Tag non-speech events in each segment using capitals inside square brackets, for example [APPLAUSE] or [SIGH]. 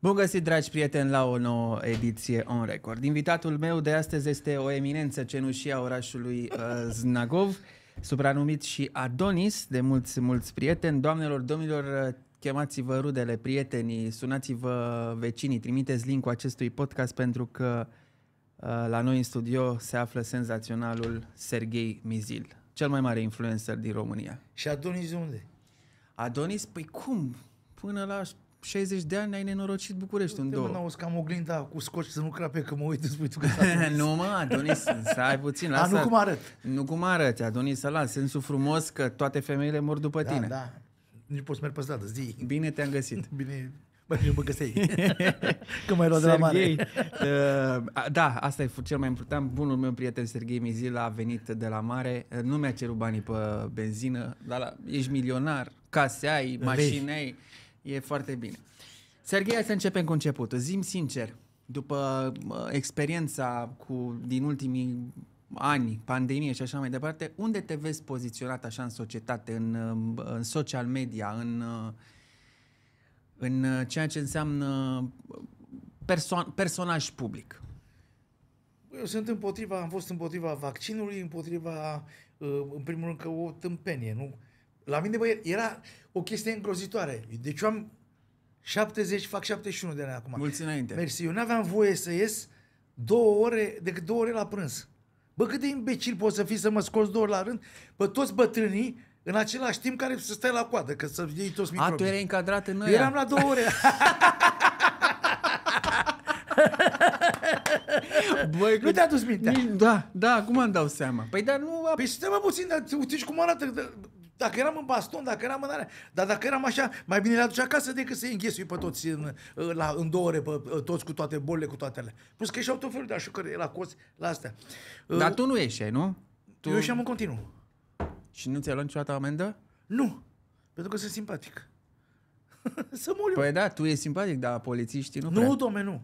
Bun găsit, dragi prieteni, la o nouă ediție On Record. Invitatul meu de astăzi este o eminență cenușie a orașului uh, Znagov, supranumit și Adonis, de mulți, mulți prieteni. Doamnelor, domnilor, uh, chemați-vă rudele, prietenii, sunați-vă vecinii, trimiteți link-ul acestui podcast pentru că uh, la noi în studio se află senzaționalul Serghei Mizil, cel mai mare influencer din România. Și Adonis de unde? Adonis, păi cum? Până la 60 de ani ai nenorocit București în Te două. mă auzi că am oglinda cu scoci să nu crape că mă uit îți spui tu că [LAUGHS] nu mă, Adonis, stai puțin, [LAUGHS] A, lasă. nu cum arăt. Nu cum arăți, Adonis, să las, sensul frumos că toate femeile mor după Da, tine. da. Nici poți merge pe stradă, zi. Bine te-am găsit. [LAUGHS] Bine, bă, bine mă găseai. că mai luat de la Serghei, mare. uh, da, asta e fu- cel mai important. Bunul meu prieten Serghei Mizil a venit de la mare. Uh, Nu mi-a cerut banii pe benzină, dar la, ești milionar, case ai, Vezi. mașini ai, e foarte bine. Serghei, hai să începem cu începutul. Zim sincer, după uh, experiența cu, din ultimii ani, pandemie și așa mai departe, unde te vezi poziționat așa în societate, în, uh, în social media, în, uh, în uh, ceea ce înseamnă perso- personaj public? Eu sunt împotriva, am fost împotriva vaccinului, împotriva, uh, în primul rând, că o tâmpenie, nu? La mine, bă, era o chestie îngrozitoare. Deci eu am 70, fac 71 de ani acum. Mulți înainte. Mersi, eu n-aveam voie să ies două ore, decât două ore la prânz. Bă, cât de imbecil poți să fii să mă scoți două ore la rând? Bă, toți bătrânii, în același timp care să stai la coadă, că să iei toți A, microbii. tu erai încadrat în Eu ăia. eram la două ore. [LAUGHS] Băi, nu te-a dus mintea. Nici- Da, da, acum îmi dau seama. Păi dar nu... A... Păi stai mă puțin, dar uite și cum arată. D- Dacă eram în baston, dacă eram în alea, dar dacă eram așa, mai bine le aduce acasă decât să-i înghesui pe toți în, la, în două ore, pe, toți cu toate bolile, cu toate alea. Plus că ieșeau tot felul de așucări la coți, la astea. Dar tu nu ieșeai, nu? Tu... Eu ieșeam în continuu. Și nu ți-ai luat niciodată amendă? Nu, pentru că sunt simpatic. [LAUGHS] să mor eu. Păi da, tu ești simpatic, dar polițiștii nu, Nu, prea. domne, nu.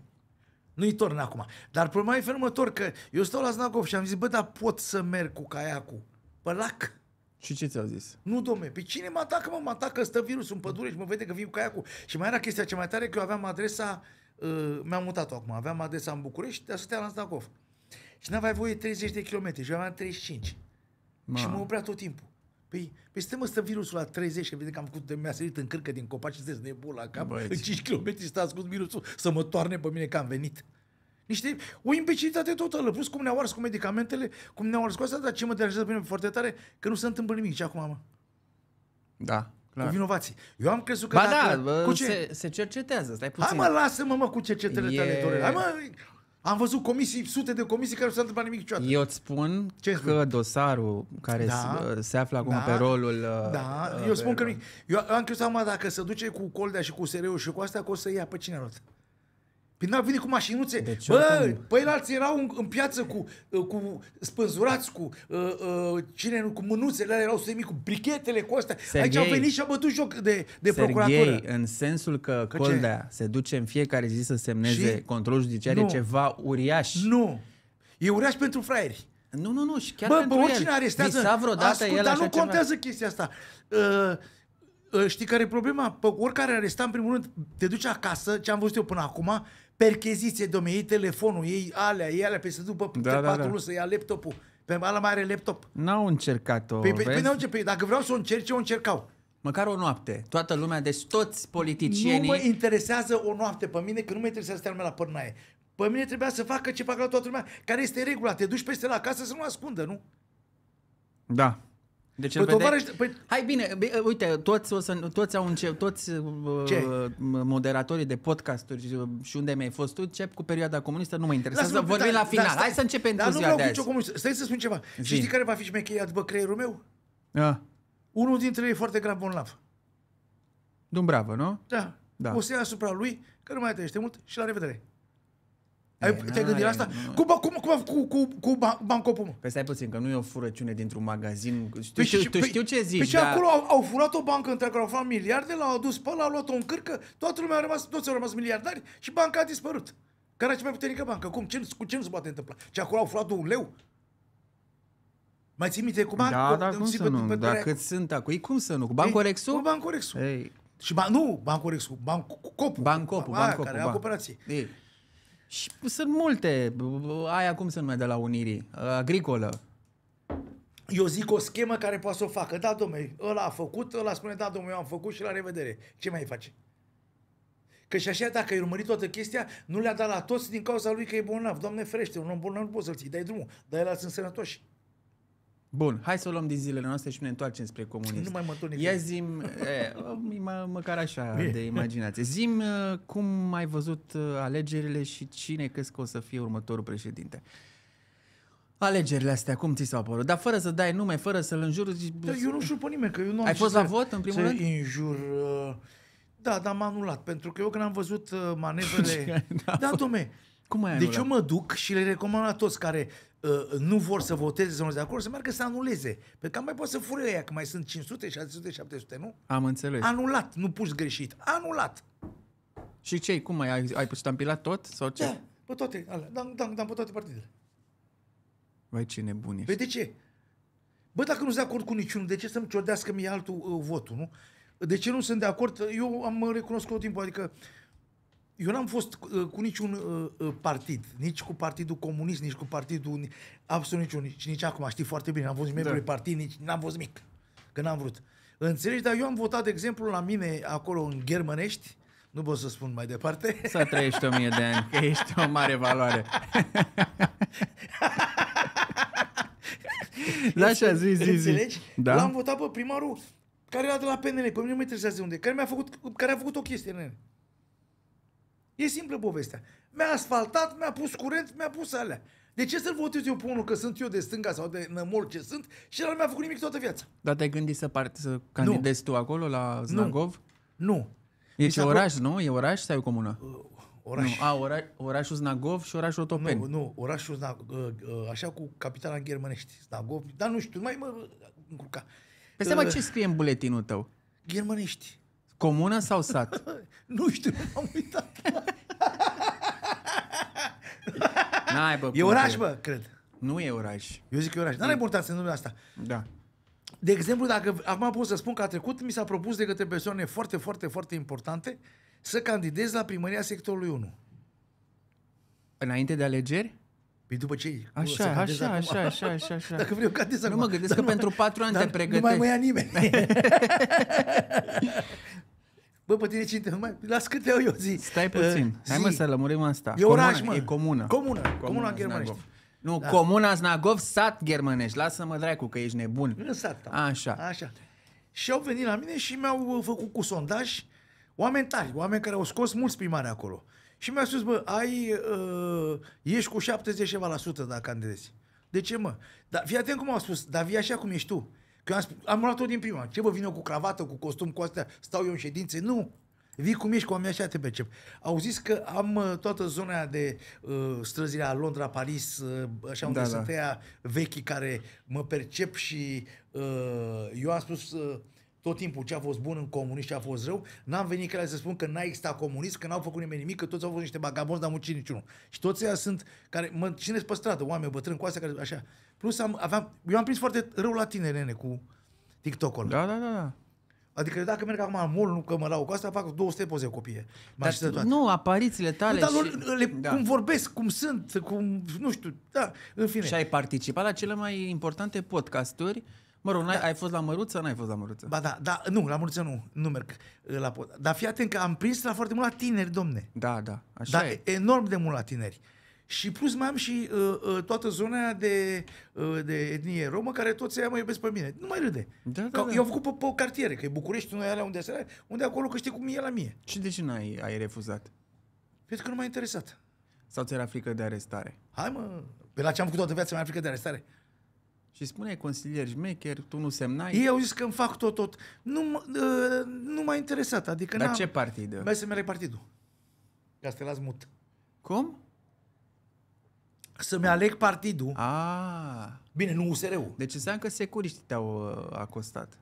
Nu-i torn acum. Dar problema e felul următor, că eu stau la Znagov și am zis, bă, dar pot să merg cu caiacul pe lac? Și ce ți-au zis? Nu, domne, pe cine mă atacă, mă? Mă atacă, stă virusul în pădure și mă vede că vin cu caiacul. Și mai era chestia cea mai tare, că eu aveam adresa, uh, mi-am mutat-o acum, aveam adresa în București, dar stăteam la Znagov. Și n-aveai voie 30 de kilometri și eu aveam 35. Ma. Și mă oprea tot timpul. Păi, păi stă mă, stă virusul la 30 și vede că am făcut, mi-a sărit în cârcă din copaci și sunteți nebun la cap. Băi, în 5 km stă ascuns virusul să mă toarne pe mine că am venit. Niște, o imbecilitate totală, plus cum ne-au ars cu medicamentele, cum ne-au ars cu asta, dar ce mă deranjează pe mine foarte tare, că nu se întâmplă nimic. Și acum, mă, Da, cu clar. vinovații. Eu am crezut că Ba dacă... da, bă, cu ce? se, se cercetează, stai Hai puțin. mă, lasă-mă, mă, cu cercetele E- tale, Dorel. Hai mă, am văzut comisii, sute de comisii care nu s-a întâmplat nimic niciodată. Eu îți spun Ce că spun? dosarul care Da. se, se află acum Da. pe rolul... uh, Da, uh, eu spun pe- că nu Eu am crezut acum dacă se duce cu Coldea și cu SRU și cu astea, că o să ia pe cine luat. Păi n-a venit cu mașinuțe. Deci, Bă, oricum- păi alții erau în, în piață cu, uh, cu spânzurați, cu uh, uh, cine nu, cu mânuțele alea erau semi, cu brichetele, cu astea. Aici Serghei. au venit și au bătut joc de, de Serghei, procuratură. în sensul că, Că Coldea se duce în fiecare zi să semneze Și? controlul judiciar, e Nu. ceva uriaș. Nu. E uriaș pentru fraieri. Nu, nu, nu, și chiar Bă, pentru bă, oricine el. arestează... Visa vreodată Ascult, el dar așa nu ceva? contează chestia asta. Uh, uh, știi care e problema? Pe oricare arestat, în primul rând, te duci acasă, ce am văzut eu până acum, percheziție, domne, iei telefonul, iei alea, iei alea, pe să după Da, da, da, patru da. luni să ia laptopul. Pe ala mai are laptop. N-au încercat-o, Păi, păi, vezi? păi, n-au ce, păi, dacă vreau să o încerce, o încercau. Măcar o noapte. Toată lumea, deci toți Nu politicienii... mă interesează o noapte pe mine, că nu mă interesează să stea lumea la părnaie. Pe mine trebuia să facă ce fac la toată lumea, care este regula. Te duci peste la casă să nu ascundă, nu? Da. Deci Păi, îl vede... tovarăș- păi- Hai bine, bine, uite, toți, o să, toți au încep, toți uh, Ce? moderatorii de podcasturi și- și unde mi-ai fost tu, încep cu perioada comunistă, nu mă interesează. Lasă-mă, Vorbim da, la final. da, stai. Hai să începem Dar cu nu ziua vreau de cu azi. nicio comunistă. Stai să spun ceva. Zi. Și știi care va fi șmecheria după creierul meu? Ah, Unul dintre ei e foarte grav bolnav. Dumbravă, nu? Da. Da. O să ia asupra lui, că nu mai trăiește mult și la revedere. Ai, E, te-ai gândit la asta? n-are, nu. Cu, ba- cum, cum, cu, cu, cu ban- bancopul, mă? Păi stai puțin, că nu e o furăciune dintr-un magazin. Tu, Păi știu, și- tu păi- știu ce zici, Păi ce dar... acolo au, au furat o bancă întreagă, au furat miliarde, l-au adus pe ăla, au luat-o în cârcă, toată lumea a rămas, toți au rămas miliardari și banca a dispărut. Care e cea mai puternică bancă? Cum? Ce, cu ce nu se poate întâmpla? Ce acolo au furat un leu? Mai ții minte cu banca? Da, da, cum să nu? Da, cât sunt acolo? Ei, cum să nu? Cu Bancorexul? Cu Bancorexul. Ei, Și ba, nu, Bancul Excu, Bancopul. Bancopul, aia Bancopul, care ba. a cooperație. E. Și sunt multe. Aia cum se numește de la Unirii? Agricolă. Eu zic o schemă care poate să o facă. Da, domnule, ăla a făcut, ăla spune, da, domnule, eu am făcut și la revedere. Ce mai face? Că și așa, dacă ai urmărit toată chestia, nu le-a dat la toți din cauza lui că e bolnav. Doamne ferește, un om bolnav nu poți să-l ții, dai drumul. Dar el sunt sănătoși. Bun, hai să o luăm din zilele noastre și ne întoarcem spre comunism. Nu mai mă întorc Ia nicăieri. zim, e, mă, măcar așa Bine. de imaginație. Zim uh, cum ai văzut uh, alegerile și cine crezi că o să fie următorul președinte. Alegerile astea, cum ți s-au părut? Dar fără să dai nume, fără să-l înjuri. zici, Dar eu nu știu pe nimeni, că eu nu am Ai ce fost să- la vot, în primul să rând? injur... uh, Da, dar m-am anulat, pentru că eu când am văzut uh, manevrele... [LAUGHS] Da, da, domne, Cum ai deci anulat? eu mă duc și le recomand la toți care uh, nu vor să voteze, să nu de acord, să meargă să anuleze. Pentru că mai pot să fure ăia, că mai sunt 500, 600, 700, nu? Am înțeles. Anulat, nu pus greșit. Anulat. Și ce cum ai, ai, ai ștampilat tot? Sau ce? Da, pe toate alea. Da, da, da, pe toate partidele. Vai, ce nebun ești. Păi de ce? Bă, dacă nu sunt de acord cu niciunul, de ce să-mi ciordească mie altul uh, votul, nu? De ce nu sunt de acord? Eu am recunoscut tot timpul, adică eu n-am fost uh, cu niciun uh, uh, partid, nici cu Partidul Comunist, nici cu Partidul... ni- Absolut niciun, nici, nici acum, știi foarte bine, n-am fost nici membru Da. de partid, nici n-am fost mic, că n-am vrut. Înțelegi? Dar eu am votat, de exemplu, la mine acolo în Germănești, nu pot să spun mai departe, Să trăiești o mie de ani, că ești o mare valoare. [LAUGHS] da, așa, zi, zi, zi. Înțelegi? Da? L-am votat pe primarul care era de la PNL, pe mine nu mă interesează de unde, care, mi-a făcut, care a făcut o chestie, nene. E simplă povestea. Mi-a asfaltat, mi-a pus curent, mi-a pus alea. De ce să-l votez eu pe unul că sunt eu de stânga sau de nămol ce sunt și el nu mi-a făcut nimic toată viața? Dar te-ai gândit să, part, să candidezi tu acolo la Znagov? Nu. E Mi ce s-a oraș, nu? E oraș sau e comună? Uh, Oraș. Nu, a, ora, orașul Znagov și orașul Otopeni. Nu, nu, orașul, Zna- uh, uh, așa cu capitala în germanești, Snagov, dar nu știu, nu mai mă încurca. Păi stai, mă, Uh, ce scrie în buletinul tău? Germanești. Comună sau sat? [LAUGHS] Nu știu, m-am uitat. [LAUGHS] N-ai, bă, E cum oraș, te- bă, cred. Nu e oraș. Eu zic că e oraș. Dar nu e importanță în numele asta. Da. De exemplu, dacă acum pot să spun că a trecut, mi s-a propus de către persoane foarte, foarte, foarte importante să candidez la primăria sectorului 1. Înainte de alegeri? Păi după ce e? Așa, Să candidez așa, acum? așa, așa, așa, așa. [LAUGHS] Dacă vreau candidez Nu acum. mă gândesc Dar că nu pentru mai- patru ani dar te Nu mai mă pregătești. ia nimeni. Bă, pe tine cine te mai... Las câte eu, eu zi. Stai puțin. Uh, Hai mă zi. să lămurim asta. E oraș, mă. E comună. Comună. Comuna Germanești. Znagov. Nu, Da. comuna Znagov, sat germanești. Lasă-mă dracu că ești nebun. În sat. da. Așa. Așa. Și au venit la mine și mi-au uh, făcut cu sondaj oameni tari, oameni care au scos mulți primari acolo. Și mi-a spus, bă, ai, uh, ești cu 70 ceva la sută dacă candidezi. De ce, mă? Dar fii atent cum au spus, dar vii așa cum ești tu. Că eu am, spus, am luat-o din prima. Ce, bă, vin eu cu cravată, cu costum, cu astea, stau eu în ședințe? Nu. Vii cum ești, cu oamenii așa te percep. Au zis că am uh, toată zona aia de uh, străzile Londra, Paris, uh, așa unde Da, da, da. sunt ăia vechi care mă percep și uh, eu am spus uh, tot timpul ce a fost bun în comunism, ce a fost rău. N-am venit că să spun că n-a existat comunism, că n-au făcut nimeni nimic, că toți au fost niște bagabonzi, n-am muncit niciunul. Și toți ăia sunt care mă cinesc pe stradă, oameni bătrâni cu astea care așa. Plus am, aveam, eu am prins foarte rău la tine, nene, cu TikTok-ul. Da, da, da. da. Adică dacă merg acum în mall, nu că mă lau cu asta, fac 200 poze copie. Dar, Dar, toate. nu, aparițiile tale dar și... lor, le, da. cum vorbesc, cum sunt, cum, nu știu, da, în fine. și ai participat la cele mai importante podcasturi. Mă rog, n-ai, Da. ai fost la Măruță, n-ai fost la Măruță? Ba da, da, nu, la mulți nu, nu merg uh, la pod. Dar fii atent că am prins la foarte mult la tineri, domne. Da, da, așa Dar e. enorm de mult la tineri. Și plus mai am și uh, uh, toată zona aia de, uh, de etnie romă, care toți ăia mă iubesc pe mine. Nu mai râde. Da, da, Că da. Eu am făcut pe, pe cartiere, că e București, noi alea unde se unde acolo că știi cum e la mie. Și de ce n-ai ai refuzat? Pentru că nu m-a interesat. Sau ți-era frică de arestare? Hai mă, pe la ce am făcut toată viața, mai frică de arestare. Și spune consilier șmecher, tu nu semnai? Ei au zis că îmi fac tot, tot. Nu, m- uh, nu m-a interesat, adică Dar n-am... ce partid? Mai să merg partidul. Ca să te las mut. Cum? Să-mi aleg partidul. Ah, Bine, nu USR-ul. deci înseamnă că securiștii te-au uh, acostat.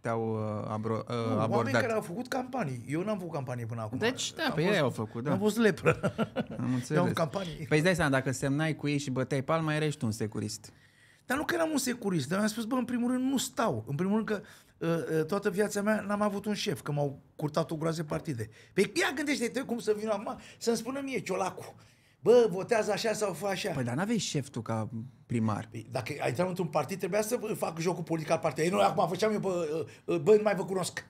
Te-au uh, abro, uh, Nu, oameni abordat. care au făcut campanii. Eu n-am făcut campanie până acum. Deci, da, Am pe ei fost- au făcut, da. Am fost lepră. Am Eu înțeles. am campanii. Păi îți dai seama, dacă semnai cu ei și băteai palma, erai și tu un securist. Dar nu că eram un securist, dar mi-am spus, bă, în primul rând nu stau. În primul rând că uh, uh, toată viața mea n-am avut un șef, că m-au curtat o groază partide. Păi ia gândește-te cum să vin acum să-mi spună mie ciolacul. Bă, votează așa sau fă așa. Păi dar n-aveai șef tu ca primar. Păi, dacă ai intrat într-un partid, trebuia să fac jocul politic al partidului. Ei, nu, acum făceam eu, bă, uh, bă, nu mai vă cunosc.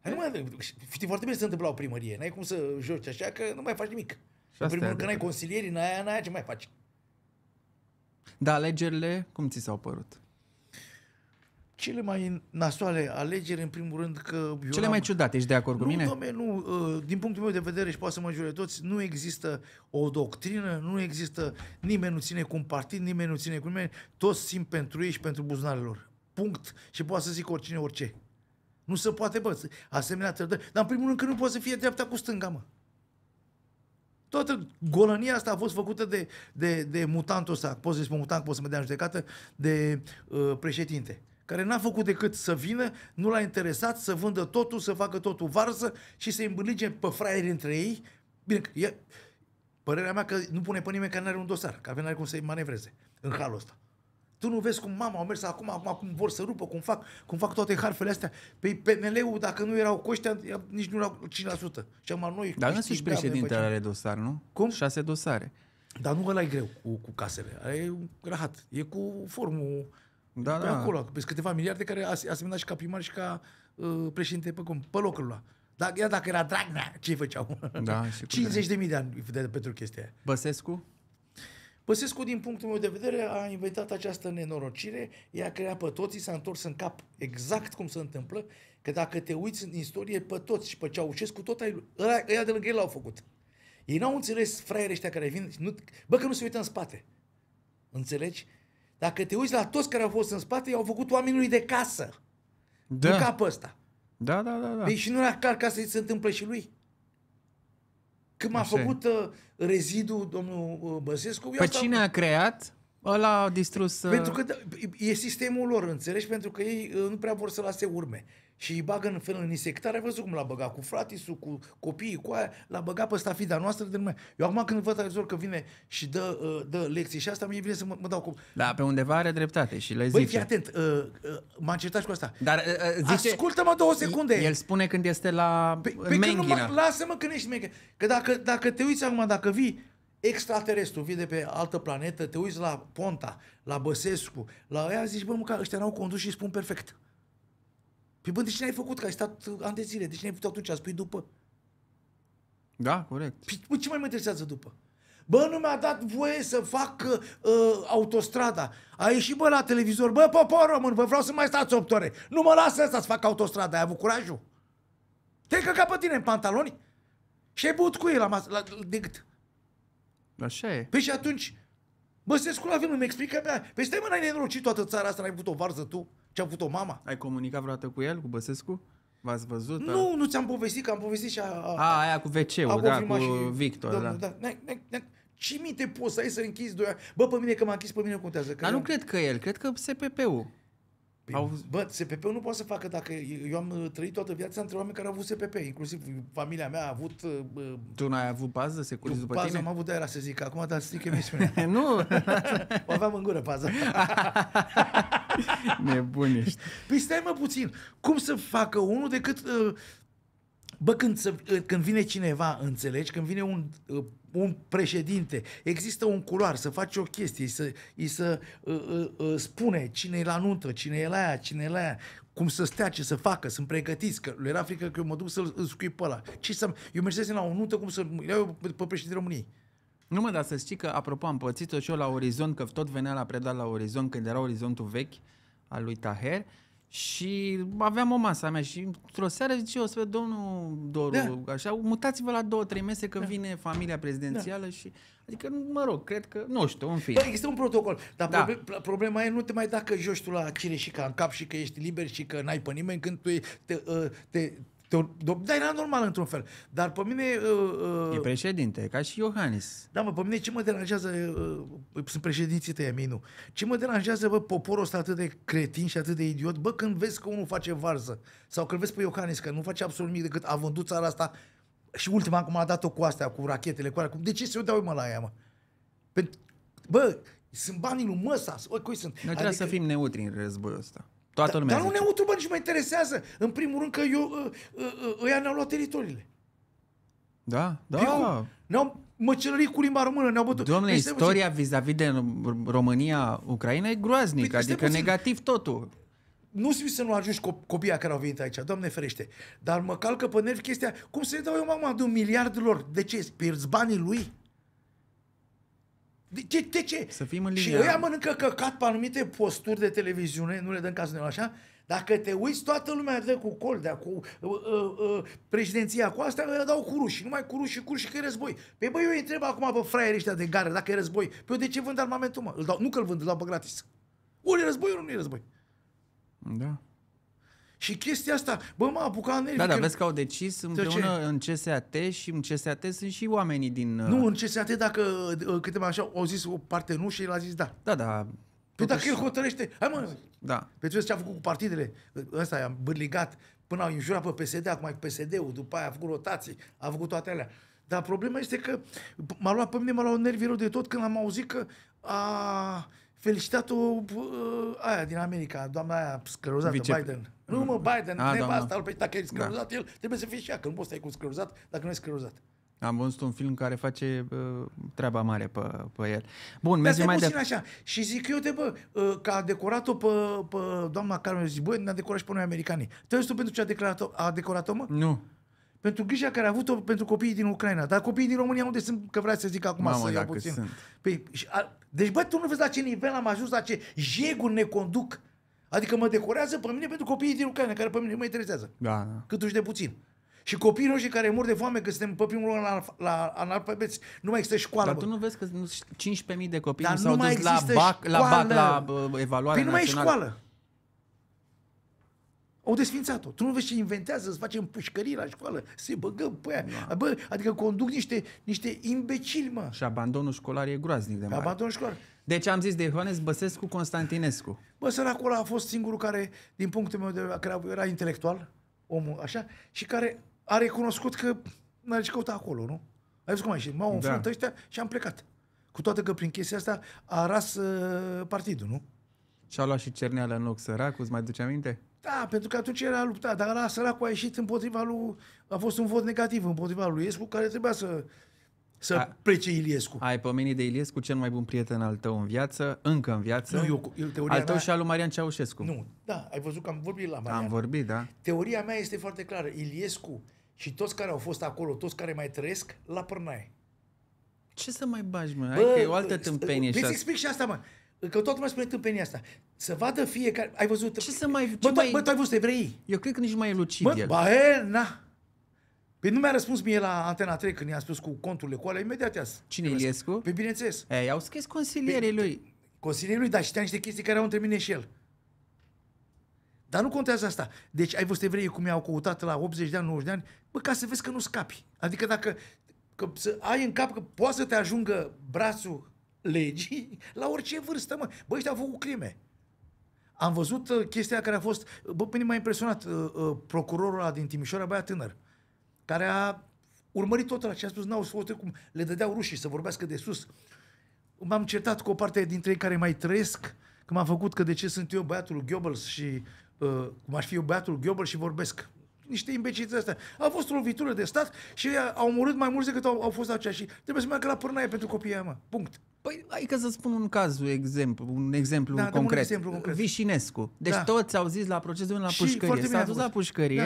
Hai, nu mai, știi foarte bine ce se întâmplă la o primărie. N-ai cum să joci așa, că nu mai faci nimic. Și în asta primul e rând, că n-ai adevărat. consilieri, n-ai aia, n-ai aia, ce mai faci? Da, alegerile, cum ți s-au părut? Cele mai nasoale alegeri, în primul rând, că... eu Cele n-am- mai ciudate, ești de acord cu nu, mine? Domne, nu, uh, din punctul meu de vedere și poate să mă jure toți, nu există o doctrină, nu există, nimeni nu ține cu un partid, nimeni nu ține cu nimeni, toți simt pentru ei și pentru buzunarele lor. Punct. Și poate să zic oricine orice. Nu se poate, bă, asemenea trădări. Dar în primul rând că nu poate să fie dreapta cu stânga, mă. Toată golănia asta a fost făcută de, de, de mutantul ăsta, pot să spun mutant, pot să mă dea în judecată, de uh, președinte, care n-a făcut decât să vină, nu l-a interesat, să vândă totul, să facă totul varză și să-i îmbârlige pe fraieri între ei. Bine, că e, părerea mea că nu pune pe nimeni care nu are un dosar, că avea cum să-i manevreze în halul ăsta. Tu nu vezi cum mama au mers acum, acum cum vor să rupă, cum fac, cum fac toate harfele astea. Pe PNL-ul, dacă nu erau cu ăștia, nici nu erau 5%. Și acum noi... Dar câștig însuși bea, noi președintele facem. are dosar, nu? Cum? Șase dosare. Dar nu ăla e greu cu, cu casele. Aia e un rahat. E cu formul Da, pe da. acolo. Pe câteva miliarde care a asemănat și ca primar și ca uh, președinte pe, cum, pe locul ăla. Dar ia dacă era Dragnea, ce făceau? Da, [LAUGHS] și cu 50 de mii de ani de, pentru chestia aia. Băsescu? Băsescu, din punctul meu de vedere, a inventat această nenorocire, i-a creat pe toți, i s-a întors în cap exact cum se întâmplă, că dacă te uiți în istorie pe toți și pe Ceaușescu, tot ai, ăia, ăia de lângă el l-au făcut. Ei n-au înțeles fraierii ăștia care vin, nu, bă că nu se uită în spate. Înțelegi? Dacă te uiți la toți care au fost în spate, i-au făcut oamenii de casă. Da. Nu Da. ca pe ăsta. Da, da, da. da. Păi și nu era clar ca să-i se întâmple și lui. Când m-a Așa e. făcut uh, rezidul domnul uh, Băsescu, eu Pe asta- cine a creat? Ăla a distrus... uh, Pentru că da, e sistemul lor, înțelegi? Pentru că ei uh, nu prea vor să lase urme. Și îi bagă în fel în insectare, ai văzut cum l-a băgat cu fratisul, cu copiii, cu aia, l-a băgat pe stafida noastră de lume. Eu acum când văd televizor că vine și dă, uh, dă lecții și asta, mie vine să mă, mă dau cu... Da, pe undeva are dreptate și le Băi, zice. fii atent, uh, uh, m-am certat și cu asta. Dar uh, uh, zice... Ascultă-mă două secunde. El spune când este la Pe, în pe când nu Menghina. mă, lasă-mă când ești meche. Că dacă, dacă te uiți acum, dacă vii extraterestru, vii de pe altă planetă, te uiți la Ponta, la Băsescu, la ea zici, bă, mă, că ăștia n-au condus și spun perfect. Păi bă, de ce n-ai făcut? Că ai stat uh, ani de zile. De ce n-ai făcut atunci? Spui după. Da, corect. Păi, bă, ce mai mă interesează după? Bă, nu mi-a dat voie să fac uh, autostrada. A ieșit, bă, la televizor. Bă, popor român, vă vreau să mai stați 8 ore. Nu mă lasă asta să fac autostrada. Ai avut curajul? Te-ai căcat pe tine în pantaloni? Și ai băut cu el la masă, la, de gât. Așa e. Păi și atunci, bă, se scula nu mi explică mea. Păi stai mă, n-ai nenorocit toată țara asta, n-ai avut o varză tu? Ce a avut o mama? Ai comunicat vreodată cu el, cu Băsescu? V-ați văzut? Nu, nu ți-am povestit, că am povestit și a... A, aia cu WC-ul, da, cu confirmat Victor, domnul, da. da. N-ai- n-ai- n-ai- Ce minte poți să ai să închizi doi ani? Bă, pe mine că m-a închis, pe mine contează. Că Dar nu eu- cred că el, cred că SPP-ul. Păi, Au- Bă, SPP-ul nu poate să facă dacă eu am uh, trăit toată viața între oameni care au avut SPP, inclusiv familia mea a avut uh, uh, Tu n-ai avut pază, securist după pază, tine? am avut de aia să zic, acum dar stric [LAUGHS] emisiunea. nu, [LAUGHS] o aveam în gură paza. [LAUGHS] [LAUGHS] nebun ești. Păi stai mă puțin, cum să facă unul decât... Uh, bă, când, să, uh, când vine cineva, înțelegi, când vine un, uh, un președinte, există un culoar, să face o chestie, să, îi să uh, uh, uh, spune cine e la nuntă, cine e la aia, cine e la aia, cum să stea, ce să facă, sunt pregătiți, că le era frică că eu mă duc să-l îl scui pe ăla. Ce să, eu mergesem la o nuntă, cum să iau eu pe, pe președintele României. Nu mă, dar să știi că, apropo, am pățit-o și eu la Orizont, că tot venea la predat la Orizont, când era Orizontul vechi, al lui Taher, și aveam o masă a mea și într-o seară zice eu, spre domnul Doru, Da. așa, mutați-vă la două, trei mese că vine familia prezidențială și, adică, mă rog, cred că, nu știu, în fine. Bă, există un protocol, dar Da. da. problema e nu te mai dacă joci tu la cine și ca în cap și că ești liber și că n-ai pe nimeni când tu e, te, uh, te, te, te, da, era normal într-un fel. Dar pe mine... Uh, E uh, președinte, ca și Iohannis. da, mă, pe mine ce mă deranjează, uh, sunt președinții tăi, mei, nu. Ce mă deranjează, bă, poporul ăsta atât de cretin și atât de idiot, bă, când vezi că unul face varză, sau când vezi pe Iohannis că nu face absolut nimic decât a vândut țara asta și ultima acum a dat-o cu astea, cu rachetele, cu alea, cu... de ce se dau mă la ea, mă? Pentru... Bă, Sunt banii lui Măsa. Bă, cui sunt? Noi trebuie să fim neutri în războiul ăsta. Toată Da, lumea dar nu zice. neutru, bă, nici mă interesează. În primul rând că eu, uh, uh, uh, ăia ne-au luat teritoriile. Da, Păi da. cum? Ne-au măcelărit cu limba română, ne-au bătut. Domnule, Păi stai istoria vis-a-vis de România, Ucraina e groaznică, Păi, stai adică puțin. negativ totul. nu știu să nu ajungi co- copiii care au venit aici, Doamne ferește. Dar mă calcă pe nervi chestia, cum să-i dau eu mama de un miliard lor? De ce? Pierzi banii lui? De ce? De ce? Să fim în Și linia- ăia mănâncă căcat pe anumite posturi de televiziune, nu le dăm ca să ne luăm așa, dacă te uiți, toată lumea dă cu Coldea, cu uh, uh, uh, președinția, cu astea, îi dau cu ruși, numai cu ruși, cu ruși, că e război. Pe băi, eu îi întreb acum pe fraierii ăștia de gară, dacă e război, pe eu de ce vând armamentul, mă? Îl dau, nu că îl vând, îl dau pe gratis. Ori e război, ori nu e război. Da. Și chestia asta, bă, m-a apucat nervii. Da, dar că- vezi că au decis împreună în CSAT și în CSAT sunt și oamenii din... uh, Nu, în CSAT, dacă uh, câteva așa au zis o parte nu și el a zis da. Da, da. Păi dacă totuși- el hotărăște, hai mă, Da. Pe ce a făcut cu partidele, ăsta i-a bârligat, până au înjurat pe PSD, acum e PSD-ul, după aia a făcut rotații, a făcut toate alea. Dar problema este că m-a luat pe mine, m-a luat nervii rău de tot când am auzit că a felicitat-o uh, aia din America, doamna aia sclerozată, Vice- Biden. Nu mă, Biden, A, nevasta, doamna. lui, pe dacă e sclerozat, el trebuie să fie și ea, că nu poți să ai cu sclerozat dacă nu e sclerozat. Am văzut un film care face uh, treaba mare pe, pe el. Bun, Dar mergem stai mai puțin departe. așa. Și zic eu de bă, uh, că a decorat-o pe, pe doamna Carmen, zic, bă, ne-a decorat și pe noi americanii. Te uiți tu pentru ce a, declarat-o, a decorat-o, mă? Nu. Pentru grija care a avut-o pentru copiii din Ucraina. Dar copiii din România unde sunt, că vrea să zic acum Mamă, să iau dacă puțin. sunt. Păi, și a, deci bă, tu nu vezi la ce nivel am ajuns, la ce jeguri ne conduc. Adică mă decorează pe mine pentru copiii din Ucraina, care pe mine nu mă interesează. Da, da. Cât uși de puțin. Și copiii noștri care mor de foame, că suntem pe primul loc la, la analfabeți, nu mai există școală. Dar bă. tu nu vezi că nu- 15.000 de copii Dar nu nu s-au mai dus la există BAC, la, BAC, școală. la bă, evaluare Păi nu mai e națională? școală. Au desfințat-o. Tu nu vezi ce inventează, să facem pușcării la școală, să băgăm pe aia. Da. Bă, adică conduc niște, niște imbecili, mă. Și abandonul școlar e groaznic de mare. Abandon școală. Deci am zis de Ioanes Băsescu Constantinescu. Bă, săracul ăla a fost singurul care, din punctul meu de vedere, care era intelectual, omul așa, și care a recunoscut că n-are ce căuta acolo, nu? Ai văzut cum a ieșit? M-au Da. înfrunt ăștia și am plecat. Cu toate că prin chestia asta a ras uh, partidul, nu? Și-a luat și cerneală în loc săracul, îți mai duce aminte? Da, pentru că atunci era luptat, dar ăla săracul a ieșit împotriva lui, a fost un vot negativ împotriva lui Iliescu, care trebuia să, să A- plece Iliescu. Ai pomenit de Iliescu, cel mai bun prieten al tău în viață, încă în viață. Nu, eu, eu teoria al tău mea, și al lui Marian Ceaușescu. Nu, da, ai văzut că am vorbit la Marian. Am vorbit, da. Teoria mea este foarte clară. Iliescu și toți care au fost acolo, toți care mai trăiesc, la pârnaie. Ce să mai bagi, mă? Hai că e o altă tâmpenie și Vrei să asta. explic și asta, mă. Că toată lumea spune tâmpenia asta. Să vadă fiecare... Ai văzut... Ce să mai- Bă, ce tu, mai- bă, tu ai văzut evrei? Eu cred că nici nu mai e lucid Bă, el. ba, e, na. Păi nu mi-a răspuns mie la Antena 3 când i-a spus cu conturile cu alea, imediat i-a Cine, Iliescu? Pe bineînțeles. Ei, au scris consilierii lui. Consilierul lui, dar știa niște chestii care au între mine și el. Dar nu contează asta. Deci ai văzut evreii cum i-au căutat la 80 de ani, 90 de ani, bă, ca să vezi că nu scapi. Adică dacă că să ai în cap că poate să te ajungă brațul legii la orice vârstă, mă. Bă, ăștia au făcut crime. Am văzut uh, chestia care a fost, bă, pe mine m-a impresionat uh, uh, procurorul ăla din Timișoara, băiat tânăr, care a urmărit tot la ce a spus, n-au fost cum le dădeau rușii să vorbească de sus. M-am certat cu o parte dintre ei care mai trăiesc, că m-am făcut că de ce sunt eu băiatul lui Goebbels și uh, cum aș fi eu băiatul lui Goebbels și vorbesc. Niște imbecili astea. A fost o lovitură de stat și ei au murit mai mulți decât au, au fost aceia și trebuie să meargă la pârnaie pentru copiii aia, mă. Punct. Păi, hai că să spun un caz, un exemplu, un exemplu Da, dăm un concret. exemplu concret. Vișinescu. Deci Da. toți au zis la procesul la Și pușcărie. foarte bine S-a a dus fost. la pușcărie,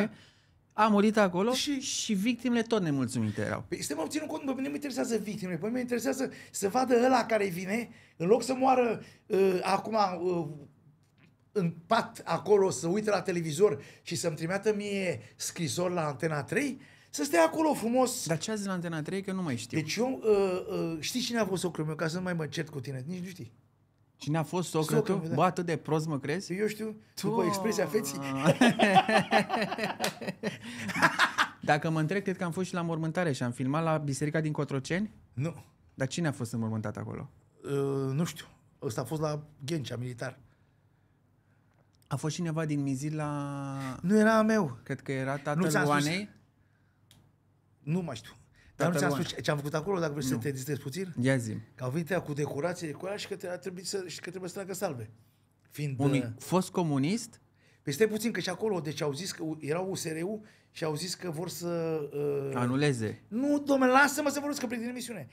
Da. a murit acolo Și- și... și victimele tot nemulțumite erau. Păi suntem obținut cont, pe mine mă interesează victimele, pe mine mă interesează să vadă ăla care vine, în loc să moară uh, acum uh, în pat acolo, să uite la televizor și să-mi trimită mie scrisori la Antena 3, să stea acolo frumos. Dar ce a zis la Antena 3 că nu mai știu. Deci eu, uh, uh, știi cine a fost socrul meu, ca să nu mai mă cert cu tine, nici nu știi. Cine a fost socrul Socrul tău? meu, da. Bă, atât de prost mă crezi? Eu știu, după expresia feții, [LAUGHS] Dacă mă întreb, cred că am fost și la mormântare și am filmat la biserica din Cotroceni. nu, Dar cine a fost înmormântat acolo? uh, nu știu, ăsta a fost la Ghencea militar. A fost cineva din Mizil la... Nu era a meu, Cred că era Nu tatăl ți-am spus? Oanei. Nu mai știu. Dar nu Toată ți-am lumea. spus ce- ce am făcut acolo, dacă vrei să te distrezi puțin? Ia zi. Că au venit ea cu decorație cu ea și că te- a trebuit să, și că trebuie să tragă salve. Fiind, Unui uh, fost comunist? Păi stai puțin că și acolo, deci au zis că era USR-ul și au zis că vor să... Uh, Anuleze. nu, domnule, lasă-mă să vorbesc că prin emisiune.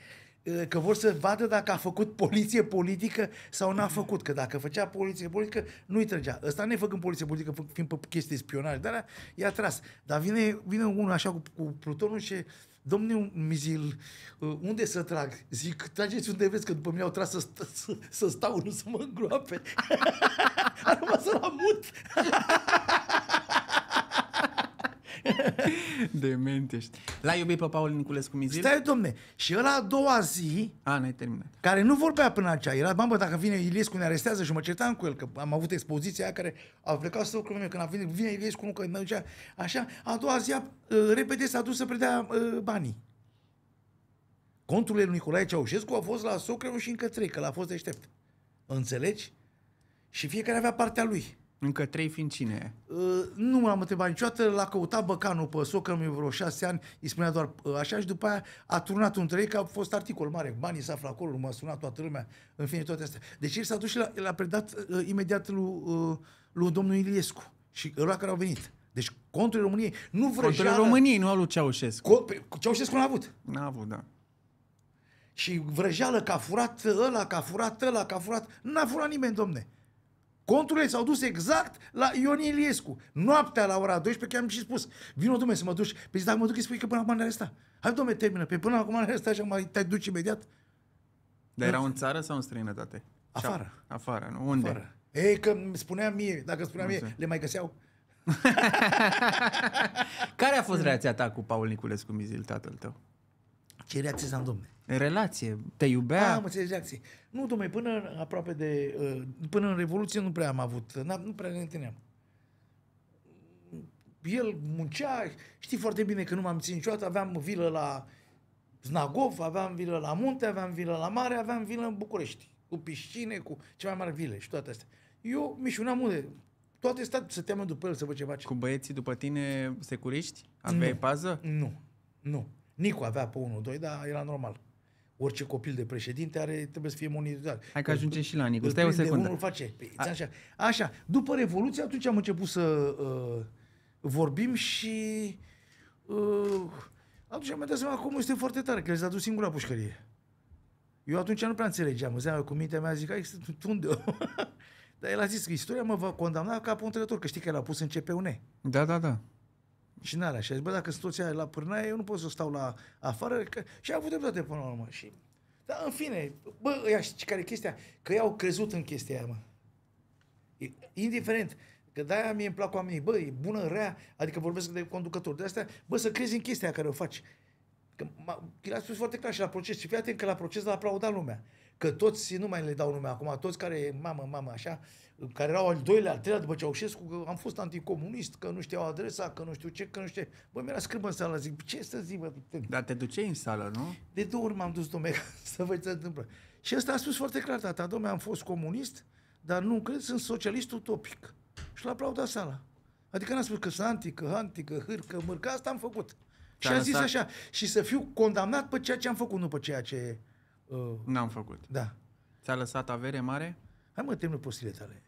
Uh, Că vor să vadă dacă a făcut poliție politică sau n-a făcut. Că dacă făcea poliție politică, nu-i trăgea. Ăsta ne făcând poliție politică, fă- fiind pe chestii de spionaj, dar i-a tras. Dar vine, vine unul așa cu, cu plutonul și Domnule Mizil, uh, unde să trag? Zic, trageți unde vreți, că după mine au tras să, st- să, să stau, nu să mă îngroape. [LAUGHS] a rămas la mut. [LAUGHS] [LAUGHS] Dement ești. L-ai iubit pe Paul Niculescu Mizil? Stai, domne. Și ăla a doua zi, A, n-ai terminat. care nu vorbea până aceea. Era, mamă, dacă vine Iliescu ne arestează și mă certam cu el, că am avut expoziția aia care a plecat să meu când a venit, vine Iliescu, nu că mă ducea, așa, a doua zi, a, uh, repede s-a dus să predea uh, banii. Contul lui Nicolae Ceaușescu a fost la Socreu și încă trei, că l-a fost deștept. Înțelegi? Și fiecare avea partea lui. Încă trei fiind cine e? Uh, nu m-am întrebat niciodată, l-a căutat băcanul pe socră meu vreo șase ani, îi spunea doar uh, așa și după aia a turnat un trei, că a fost articol mare, banii se află acolo, m-a sunat toată lumea, în fine toate astea. Deci el s-a dus și l-a, l-a predat uh, imediat lui, uh, lui domnul Iliescu și ăla care au venit. Deci contul României nu Contul vrăjeală... României, nu al lui Ceaușescu. Co- pe- Ceaușescu n-a avut. N-a avut, da. Și vrăjeală că a furat ăla, că a furat ăla, că a furat... N-a furat nimeni, domne. Conturile s-au dus exact la Ion Iliescu. Noaptea la ora 12, chiar am și spus, vino domne să mă duci. Păi zic, dacă mă duc, îi spui că până acum ne aresta. Hai domne, termină. Pe până acum ne aresta și mai te duci imediat. Dar era în țară sau în străinătate? Afară. Și-a- Afară, nu? Unde? Fără. Ei, că îmi spunea mie, dacă îmi spunea Nu mie, știu. le mai găseau. [LAUGHS] Care a fost reacția ta cu Paul Niculescu Mizil, tatăl tău? Ce reacție să am, domne? În relație? Te iubea? Da, am înțeles reacții. Nu, domne, până aproape de... Uh, până în Revoluție nu prea am avut, n- nu prea ne întâlneam. El muncea, știi foarte bine că nu m-am ținut niciodată, aveam vilă la Znagov, aveam vilă la Munte, aveam vilă la Mare, aveam vilă în București, cu piscine, cu cea mai mare vile și toate astea. Eu mișunam unde? Toate stat, să teamă după el să văd ce face. Cu băieții după tine securiști? Aveai Nu. pază? Nu, nu. Nicu avea pe 1, 2, dar era normal. Orice copil de președinte are, trebuie să fie monitorizat. Hai că ajungem și la Nicu. Îl Stai o prinde secundă. Unul îl face. Păi, ți-am așa. așa. După Revoluție, atunci am început să uh, vorbim și uh, atunci am dat seama că omul este foarte tare, că el s-a dus singur la pușcărie. Eu atunci nu prea înțelegeam. Îmi ziceam, cu mintea mea, zic, hai, tu tu unde? Dar el a zis că istoria mă va condamna ca pe un trădător, că știi că l-a pus în CPUN. Da, da, da. Și în alea. Și a zis, bă, dacă situația e la pârnaie, eu nu pot să stau la afară. Că... Și a avut dreptate până la urmă. Și... Dar, în fine, bă, ăia, știi care e chestia? Că ei au crezut în chestia aia, mă. E, indiferent. Că de-aia mie îmi plac oamenii. Bă, e bună, rea, adică vorbesc de conducători. De asta, bă, să crezi în chestia care o faci. Că m-a- el a spus foarte clar și la proces. Și fii atent că la proces l-a aplaudat lumea. Că toți, nu mai le dau nume acum, toți care, mamă, mamă, așa, care erau al doilea, al treilea după Ceaușescu, că am fost anticomunist, că nu știau adresa, că nu știu ce, că nu știu ce. Bă, mi-era scârbă în sală, zic, ce să zic, bă? Dar te duceai în sală, nu? De două ori m-am dus, domne, [LAUGHS] să văd ce se întâmplă. Și ăsta a spus foarte clar, tata, domne, am fost comunist, dar nu cred, sunt socialist utopic. Și l-a aplaudat sala. Adică n-a spus că sunt anti, că anti, că hâr, că măr, că asta am făcut. Și Ți-a a zis lăsat- așa, și să fiu condamnat pe ceea ce am făcut, nu pe ceea ce... Uh, N-am făcut. da. Ți-a lăsat avere mare? Hai mă, termină postile tale.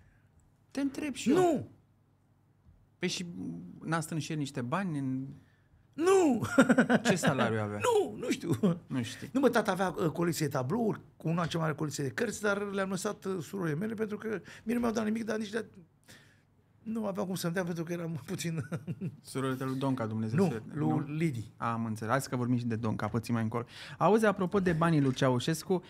Te întreb și eu. Nu! Păi și n-a strâns și el niște bani? În... Nu! Ce salariu avea? [LAUGHS] nu, nu știu. Nu știi. Nu, mă, tata avea uh, colecție de tablouri, cu una cea mai mare colecție de cărți, dar le-am lăsat uh, surorile mele pentru că mie nu mi-au dat nimic, dar nici de... Nu aveau cum să-mi dea pentru că eram puțin... Surorile lui Donca, Dumnezeu nu, să- lui Lidi. Am înțeles. Hai să că vorbim și de Donca, puțin mai încolo. Auzi, apropo de banii lui Ceaușescu,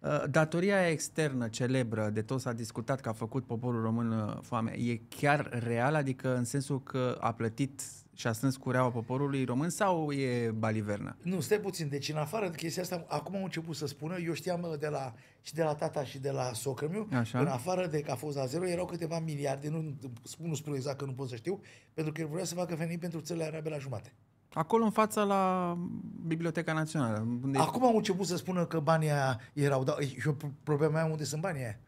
uh, datoria aia externă, celebră, de tot s-a discutat că a făcut poporul român uh, foame, e chiar real? Adică în sensul că a plătit și a strâns cureaua poporului român sau e balivernă? Nu, stai puțin. Deci, în afară de chestia asta, acum au început să spună, eu știam uh, de la, și de la tata și de la socrul meu, Așa. în afară de că a fost la zero, erau câteva miliarde, nu spun, nu spun exact că nu pot să știu, pentru că el vrea să facă venit pentru țările arabe la jumate. Acolo în fața la Biblioteca Națională. Unde Acum au început să spună că banii aia erau, da, și eu problema mea unde sunt banii aia.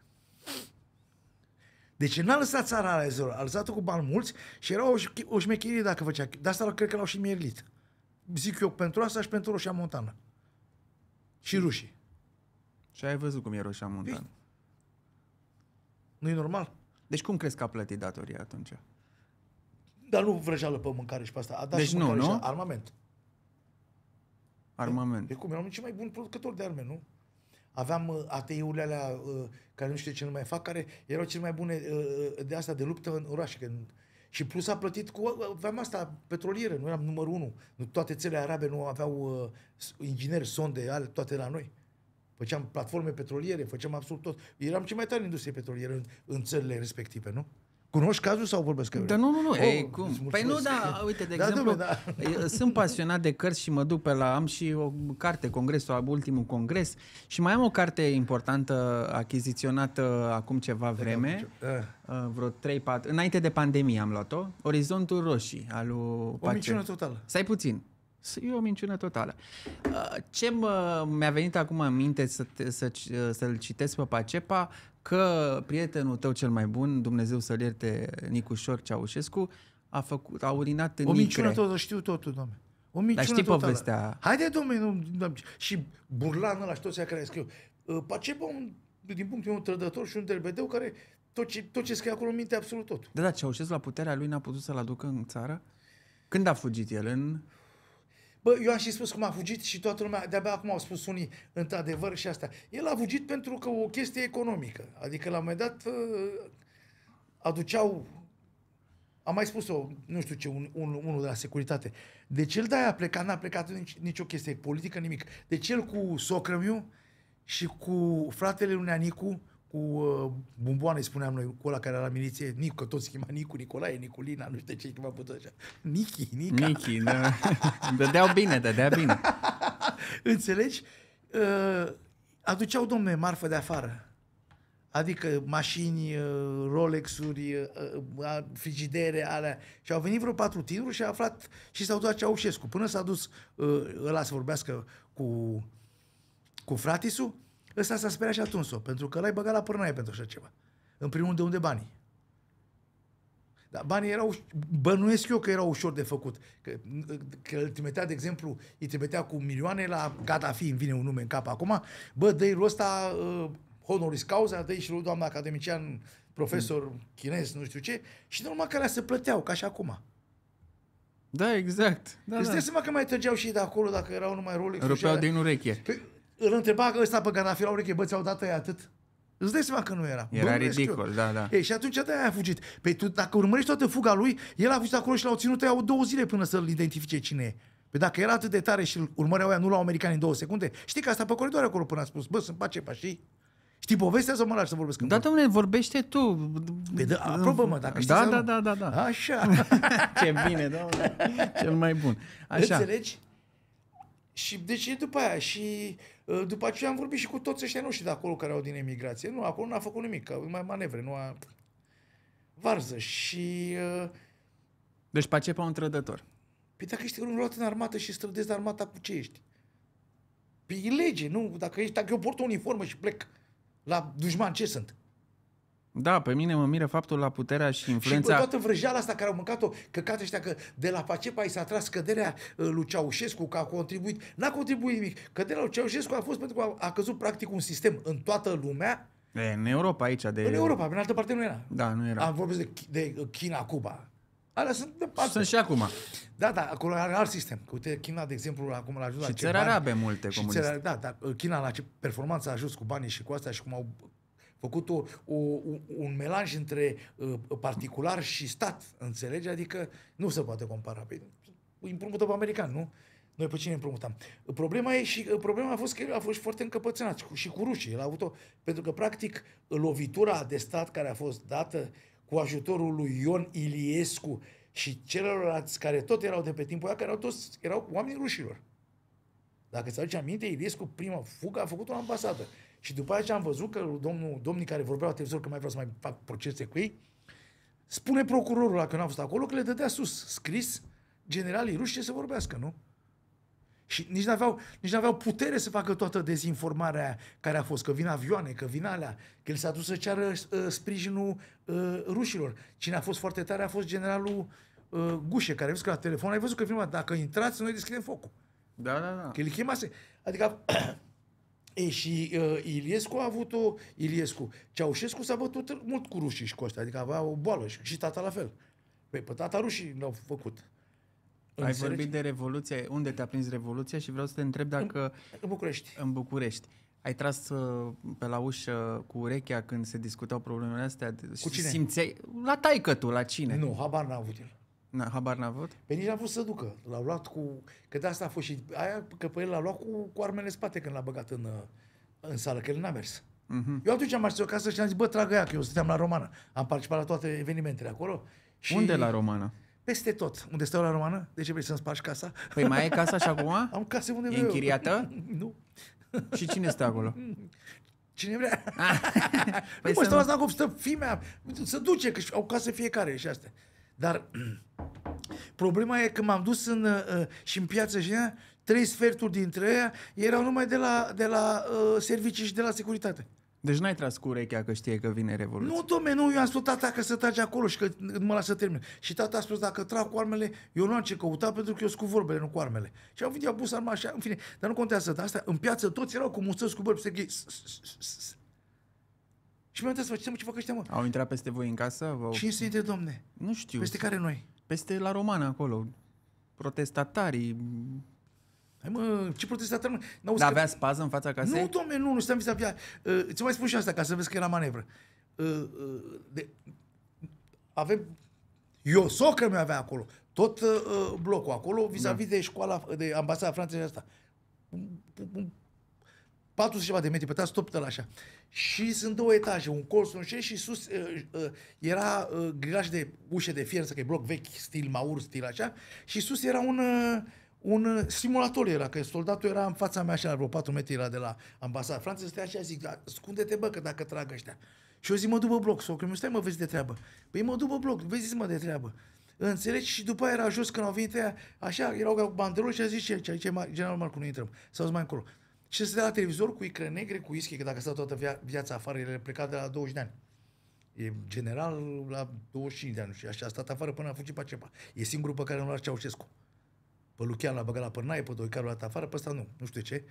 Deci n-a lăsat țara la zero, a lăsat-o cu bani mulți și era o, ș- o șmecherie dacă făcea. De asta cred că l-au și mierlit. zic eu pentru asta și pentru Roșia Montană. Și rușii. Și ai văzut cum e Roșia Montană. Nu e normal? Deci cum crezi că a plătit datoria atunci? Dar nu vrăjeală pe mâncare și pe asta. A dat Deci și nu, mâncare nu? Și armament. Armament. E cum? Eram cel mai bun producător de arme, nu? Aveam uh, ATI-urile alea uh, care nu știu ce nu mai fac, care erau cele mai bune uh, de asta de luptă în orașe. Când... Și plus a plătit cu... uh, Aveam asta petrolieră, nu eram numărul unu. Nu, toate țările arabe nu aveau uh, ingineri, sonde, ale, toate la noi. Făceam platforme petroliere, făceam absolut tot. Eram cel mai tare în industrie petrolieră în, în țările respective, nu? Cunoști cazul sau vorbesc că Dar nu, nu, nu, Oh, ei, îți cum? mulțumesc. Păi nu, da, uite, de Da, exemplu, domnule, da. eu sunt pasionat de cărți și mă duc pe la, am și o carte, congresul, ultimul congres și mai am o carte importantă achiziționată acum ceva vreme, Uh, uh, vreo 3-4, înainte de pandemie am luat-o, Orizontul Roșii, al lui o Pace- minciună totală. Stai puțin. E o minciună totală. Uh, Ce mă, mi-a venit acum în minte să, te- să, să-l citesc pe Pacepa, că prietenul tău cel mai bun, Dumnezeu să-l ierte, Nicușor Ceaușescu, a, făcut, a urinat în O minciună icre. totală, știu totul, doamne. O minciună știi totală. povestea? Haide, domnule, nu, nu, și burlan ăla și toți aia care scriu. Uh, Pacepa, un, din punctul meu, un trădător și un derbedeu care tot ce, tot ce scrie acolo minte absolut tot. Da, da, Ceaușescu la puterea lui n-a putut să-l aducă în țară? Când a fugit el? În... Bă, eu am și spus cum a fugit și toată lumea, de-abia acum au spus unii, într-adevăr și asta. El a fugit pentru că o chestie economică. Adică la un moment dat uh, aduceau, am mai spus-o, nu știu ce, un, un, unul de la securitate. Deci el de-aia a plecat, n-a plecat nici, nicio chestie politică, nimic. Deci el cu socrămiu și cu fratele lui Neanicu, cu uh, bumboane, spuneam noi, cu ăla care era la miliție, Nicu, că toți chema Nicu, Nicolae, Niculina, nu știu ce chema pe toți așa. Nichi, Nica. Nichi, da. Dădeau bine, dădea bine. [LAUGHS] Înțelegi? Uh, aduceau, domne, marfă de afară. Adică mașini, uh, Rolex-uri, uh, uh, frigidere, alea. Și au venit vreo patru tineri și a aflat și s-au dus la Ceaușescu. Până s-a dus uh, ăla să vorbească cu, cu fratisul, ăsta s-a speriat și atuns-o. Pentru că l-ai băgat la pârnaie pentru așa ceva. În primul rând, de unde banii? Dar banii erau, bănuiesc eu că erau ușor de făcut. Că, că îl trimitea, de exemplu, îi trimitea cu milioane la Gaddafi, îmi vine un nume în cap acum, bă, dă-i lui ăsta uh, honoris cauza, dă-i și lui doamna academician, profesor chinez, nu știu ce, și de urma care se plăteau, ca și acum. Da, exact. Da, Îți da. dai seama că mai trăgeau și ei de acolo dacă erau numai Rolex. Rupeau din ureche. Păi, îl întreba că ăsta pe Gaddafi la ureche, bă, ți-au dat ăia atât? Îți dai seama că nu era. Era Bănuiesc ridicol, eu. da, da. Ei, și atunci de aia a fugit. Păi tu, dacă urmărești toată fuga lui, el a fugit acolo și l-au ținut ăia două zile până să-l identifice cine e. Păi dacă era atât de tare și îl urmăreau ăia, nu l-au americani în două secunde, știi că asta pe coridor acolo până a spus, bă, sunt pace, pa, știi? Știi povestea sau mă lași să vorbesc în Da, domnule, vorbește tu. Păi da, aprobă-mă, dacă știi da, sau da, nu. da, da, da. Așa. [LAUGHS] Ce bine, domnule. Cel mai bun. [LAUGHS] Așa. Înțelegi? Și deci e după aia și uh, după aceea am vorbit și cu toți ăștia noștri de acolo care au din emigrație. Nu, acolo n-a făcut nimic, că mai manevre, nu a... Varză și... Uh, Deci Pacepa un trădător. Păi dacă ești luat în armată și strădezi de armata, cu ce ești? Păi e lege, nu? Dacă, ești, dacă eu port o uniformă și plec la dușman, ce sunt? Da, pe mine mă miră faptul la puterea și Și influența... pe toată vrăjeala asta care au mâncat-o, căcat ăștia că de la Pacepa i s-a tras scăderea uh, lui Ceaușescu, că a contribuit. N-a contribuit nimic. Căderea lui Ceaușescu a fost pentru că a, a căzut practic un sistem în toată lumea, E, în Europa aici de... în Europa, în altă parte nu era. Da, nu era. Am vorbit de, de uh, China, Cuba. Alea sunt de parte. Sunt și acum. Da, da, acolo are alt sistem. Că uite, China, de exemplu, acum a ajuns la Și ce țări bani- arabe multe și comuniste. țări, da, dar China la ce performanță a ajuns cu banii și cu asta și cum au făcut o, o, un- un melanj între uh, particular și stat, înțelegi? Adică nu se poate compara. Păi, îi împrumută pe american, nu? Noi pe cine împrumutam? Problema e și problema a fost că el a fost foarte încăpățânat și cu, și cu rușii. El a avut-o, pentru că practic lovitura de stat care a fost dată cu ajutorul lui Ion Iliescu și celorlalți care tot erau de pe timpul ăla, care erau toți erau oamenii rușilor. Dacă ți aduce aminte, Iliescu, prima fugă, a făcut o ambasadă. Și după aceea am văzut că domnul, domnii care vorbeau la televizor, că mai vreau să mai fac procese cu ei, spune procurorul ăla, că n-a fost acolo, că le dădea sus, scris, generalii ruși ce să vorbească, nu? Și nici n-aveau, nici n-aveau putere să facă toată dezinformarea aia care a fost, că vin avioane, că vin alea, că el s-a dus să ceară uh, sprijinul uh, rușilor. Cine a fost foarte tare a fost generalul uh, gușe care ai văzut că la telefon, ai văzut că filmat, dacă intrați, noi deschidem focul. Da, da, da. Că îl chemase. Adică, [CLEARS THROAT] e, și uh, Iliescu a avut o... Iliescu. Ceaușescu s-a bătut mult cu rușii și cu ăștia, adică avea o boală și, și tata la fel. Păi pe tata rușii l-au făcut. Ai Înțelegi? vorbit de Revoluție. Unde te-a prins Revoluția și vreau să te întreb dacă În București. în București ai tras uh, pe la ușă cu urechea când se discutau problemele astea? Cu cine? Simțeai? La taică tu, la cine? Nu, habar n-a avut el. Na, habar n-a avut? Pe nici n-a vrut să ducă. L-au luat cu... Că de asta a fost și... Aia, că pe el l-a luat cu, cu armele în spate când l-a băgat în, uh, în sală, că el n-a mers. Mhm. Eu atunci am ajuns acasă și am zis, bă, tragă ea, că eu stăteam la Romană. Am participat la toate evenimentele acolo. Și Unde la Romana? Peste tot. Unde stau la Romană? De ce vrei să-mi spargi casa? Păi mai ai casa și acum? [LAUGHS] Am case unde E vreau. eu. închiriată? [LAUGHS] nu. Și cine stă acolo? [LAUGHS] Cine vrea? Păi păi să mă, stau nu- la Znagov, stă fimea, să duce, că au casă fiecare și astea. Dar [CLEARS THROAT] problema e că m-am dus în, uh, și în piață și în ea, trei sferturi dintre ea erau numai de la, de la uh, servicii și de la securitate. Deci n-ai tras cu urechea că știe că vine Revoluția. Nu, domne, nu, eu am spus tata că să trage acolo și că nu mă lasă termin. Și tata a spus, dacă trag cu armele, eu nu am ce căuta pentru că eu sunt cu vorbele, nu cu armele. Și am venit, i-au pus arma așa, în fine, dar nu contează. Dar asta, în piață toți erau cu muțăți cu bărbi, se ghei. Și mi-am dat să facem ce fac ăștia, mă. Au intrat peste voi în casă? V-au... Cine sunt domne? Nu știu. Peste care noi? Peste la Romana acolo. Protestatarii. Hai mă, ce protestatori, mă? N-auzi Dar că- avea spază în fața casei? Nu, domne, nu, nu stăm vis-a-vis. Uh, ți mai spun și asta, ca să vezi că era manevră. Uh, uh, de, avem... Eu, socră mi avea acolo. Tot uh, blocul acolo, vis-a-vis de școala, de ambasada Franței asta. Un- un- 40 ceva de metri pătrați, tot pe așa. Și sunt două etaje, un colț, un șes și sus uh, uh, era uh, grilaj de ușe de fier, să că e bloc vechi, stil maur, stil așa, și sus era un, uh, un uh, simulator era, că soldatul era în fața mea așa, la vreo 4 metri era de la ambasada Franței, stătea așa, zic, "Da, scunde-te bă, că dacă trag ăștia. Și eu zic, mă după bloc, sau că stai mă, vezi de treabă. Păi mă după bloc, vezi mă de treabă. Înțelegi? Și după aia era jos când au venit aia, așa, erau cu banderol și a zis, ce, ce, aici e ma- general Marcu, nu intrăm. Sau mai încolo. Și se la televizor cu icre negre, cu whisky, că dacă stau toată via- viața afară, el a plecat de la 20 de ani. E general la 25 de ani și așa a stat afară până a fugit pe cepa. E singurul pe care nu l-a Ceaușescu. Pe Lucian l-a băgat la părnaie, pe Doicar l-a dat afară, pe ăsta nu, nu știu de ce.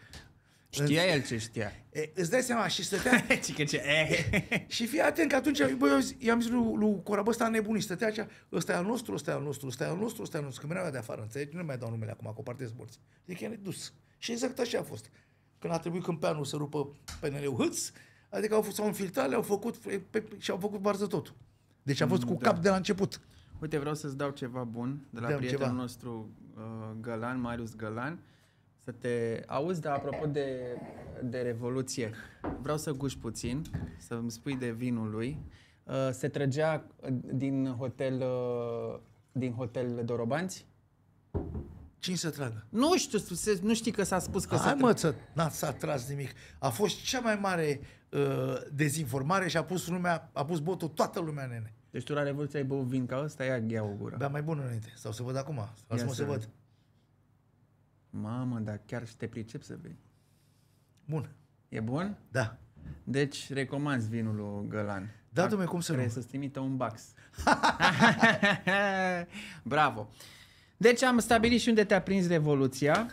Știa el ce știa. E, îți dai seama și stătea, [LAUGHS] Ce că ce... Eh. [LAUGHS] și fii atent că atunci, bă, eu zi- i-am zis lui, lui Cora, bă, ăsta nebunit, stătea așa, ăsta e al nostru, ăsta e al nostru, ăsta e al nostru, ăsta e al nostru, că mi de afară, înțelegi? Nu mai dau numele acum, cu partez morți. Zic, e dus. Și exact așa a fost. Când a trebuit câmpeanul să rupă PNL-ul hâț, adică au fost, s-au infiltrat, le-au făcut pe, pe, și au făcut varză totul. Deci a fost cu da. cap de la început. Uite, vreau să-ți dau ceva bun de la Dă-mi prietenul ceva. nostru uh, Gălan, Marius Gălan. Să te auzi, dar apropo de, de Revoluție, vreau să guși puțin, să-mi spui de vinul lui. Uh, se trăgea uh, din hotel, uh, din hotel Dorobanți? Cine să tragă? Nu știu, se, nu știi că s-a spus că Hai s-a mă, să, n-a, s-a tras nimic. A fost cea mai mare uh, dezinformare și a pus lumea, a pus botul toată lumea, nene. Deci tu la Revoluție ai băut vin ca ăsta, ia, ia o gură. Bea mai bun înainte. Sau să văd acum. Lasă-mă să să văd. văd. Mamă, dar chiar și te pricep să bei. Bun. E bun? Da. Deci recomanzi vinul lui Gălan. Da, Ac- dom'le, cum să nu? Trebuie să-ți trimită un bax. [LAUGHS] Bravo. Deci am stabilit și unde te-a prins Revoluția.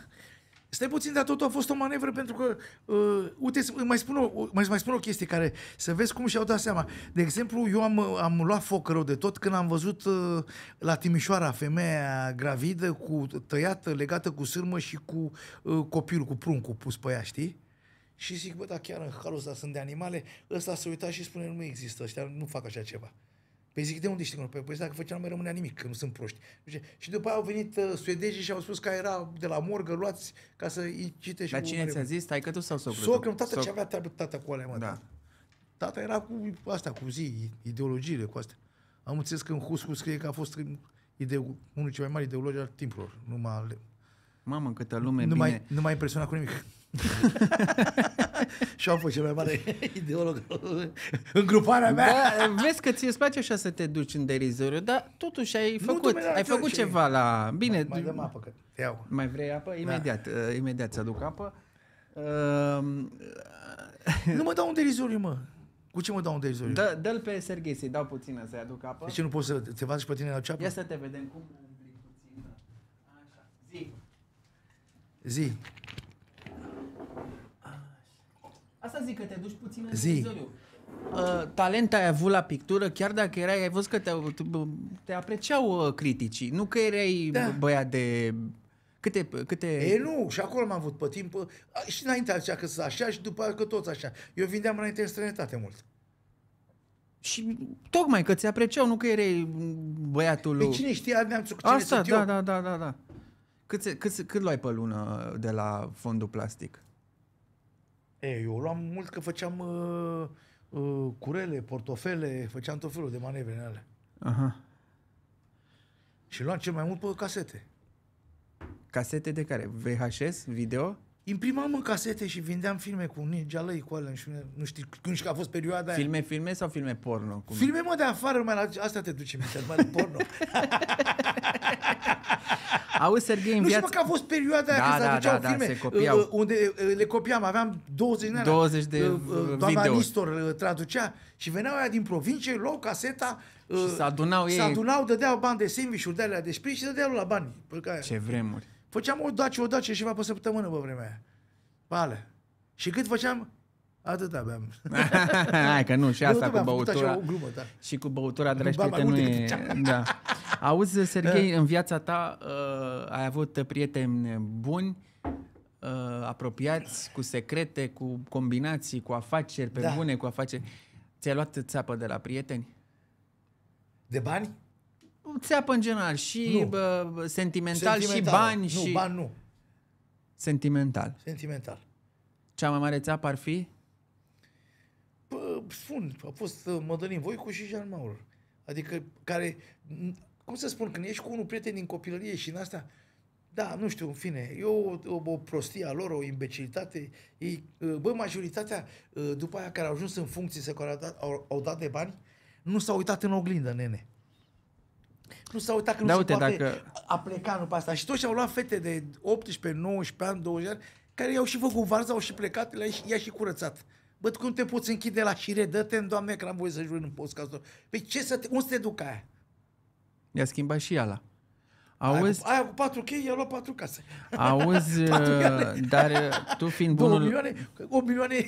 Stai puțin, dar totul a fost o manevră pentru că, uh, uite, să- mai spun, o, mai, mai spun o chestie care, să vezi cum și-au dat seama. De exemplu, eu am, am luat foc rău de tot când am văzut uh, la Timișoara femeia gravidă, cu tăiată, legată cu sârmă și cu uh, copilul, cu pruncul pus pe ea, știi? Și zic, bă, dar chiar în halul ăsta sunt de animale, ăsta se uita și spune, nu există, ăștia nu fac așa ceva. Păi zic, de unde știi? Păi, păi dacă făceam, nu mai rămânea nimic, că nu sunt proști. Nu știu ce. Și după aia au venit uh, suedezii și au spus că era de la morgă, luați ca să îi citești. Dar cu cine mare- ți-a zis? Stai că tu sau socrul? Socrul, tău? tata Soc- ce avea treabă tata cu alea, mă. Da. Tata. tata era cu asta, cu zi, ideologiile, cu astea. Am înțeles că în Huscu scrie că a fost ide- unul dintre cei mai mari ideologi al timpului. Nu m-a, Mamă, câtă lume nu bine. mai, nu m-a impresionat cu nimic. [LAUGHS] și am fost cel mai mare [LAUGHS] ideolog în gruparea mea. Da, vezi că ți-e place așa să te duci în derizoriu, dar totuși ai Nu, făcut, domnule, ai da, făcut ce- ceva la... Bine, Mai, mai dăm apă, că te iau. mai vrei apă? Imediat, uh, imediat ți-aduc apă. Uh, Nu mă dau un derizoriu, mă. Cu ce mă dau un derizoriu? Dă, dă-l pe Serghei să-i dau puțină să-i aduc apă. De ce nu poți să te faci și pe tine la ceapă? Ia să te vedem cum umbli puțin. Așa. Zi. Zi. Asta zic că te duci puțin în Zi. derizoriu. Uh, talent ai avut la pictură, chiar dacă erai, ai văzut că te, te apreciau uh, criticii, nu că erai Da. da. băiat de... Câte, câte... E, nu, și acolo m-am avut pe timp. A, Și înainte zicea că sunt așa și după aia că toți așa. Eu vindeam înainte în străinătate mult. Și tocmai că ți apreciau, nu că erai băiatul Pe lui... cine știa neamțul cu cine Asta, sunt da, eu? da, da, da, da. Cât, se- cât, se- cât luai pe lună de la fondul plastic? E, eu luam mult că făceam uh, uh, curele, portofele, făceam tot felul de manevre în alea. Aha. Și luam cel mai mult pe casete. Casete de care? VHS? Video? Imprimam în casete și vindeam filme cu ninja lăi, cu alea, și nu știu când și că a fost perioada aia. Filme, filme sau filme porno? Cum? Filme, mă, de afară, mai la asta te duce minte, mai de porno. [LAUGHS] Auzi, Serghei, în nu știu, viață... mă, că a fost perioada aia Da, când se da, aduceau da, da, filme se copiau. uh, unde uh, le copiam, aveam 20 din alea. 20 de Uh, uh, Doamna videouri. Nistor uh, traducea și veneau aia din provincie, luau caseta uh, Și se adunau se ei. adunau, dădeau bani de sandwich-uri de alea de sprit și dădeau la bani. Pe care... Ce vremuri. Făceam o dace, o dace și ceva pe săptămână pe vremea aia. Pe alea. Și cât făceam? Atât aveam. [LAUGHS] Hai că nu, și asta Nu, cu am făcut băutura. Așa o glumă, da. Și cu băutura, dragi Ba, mai prieteni, nu multe e... decât [LAUGHS] Da. Auzi, Serghei, în viața ta uh, ai avut prieteni buni, uh, apropiați, cu secrete, cu combinații, cu afaceri pe Da. bune, cu afaceri. Ți-ai luat țeapă de la prieteni? De bani? Țeapă în general, și Nu. bă, sentimental, și Sentimental. bani, Nu, și... bani nu. Sentimental. Sentimental. Cea mai mare țeapă ar fi? Bă, spun, a fost uh, Mădălin Voicu și Jean Maur. Adică care, m, cum să spun, când ești cu unul prieten din copilărie și în asta, da, nu știu, în fine, e o, o, o prostie a lor, o imbecilitate. Ei, uh, bă, majoritatea, uh, după aia care au ajuns în funcții să care au dat, au, au dat de bani, nu s-au uitat în oglindă, nene. Nu s-au uitat că Da, nu uite, se poate dacă- a pleca nu pe asta. Și toți și-au luat fete de 18, 19 ani, 20 ani, care i-au și făcut varza, au și plecat, le-a și, i-a și curățat. Bă, tu cum te poți închide la șire? Dă-te în doamne că n-am voie să jur în podcastul. Păi ce să te, unde să te duc aia? I-a schimbat și ala. Aia Auzi, cu, aia cu patru chei, i-a luat patru case. auzi, [LAUGHS] Patru uh, gale. dar uh, tu fiind [LAUGHS] Două bunul, milioane, 8 milioane.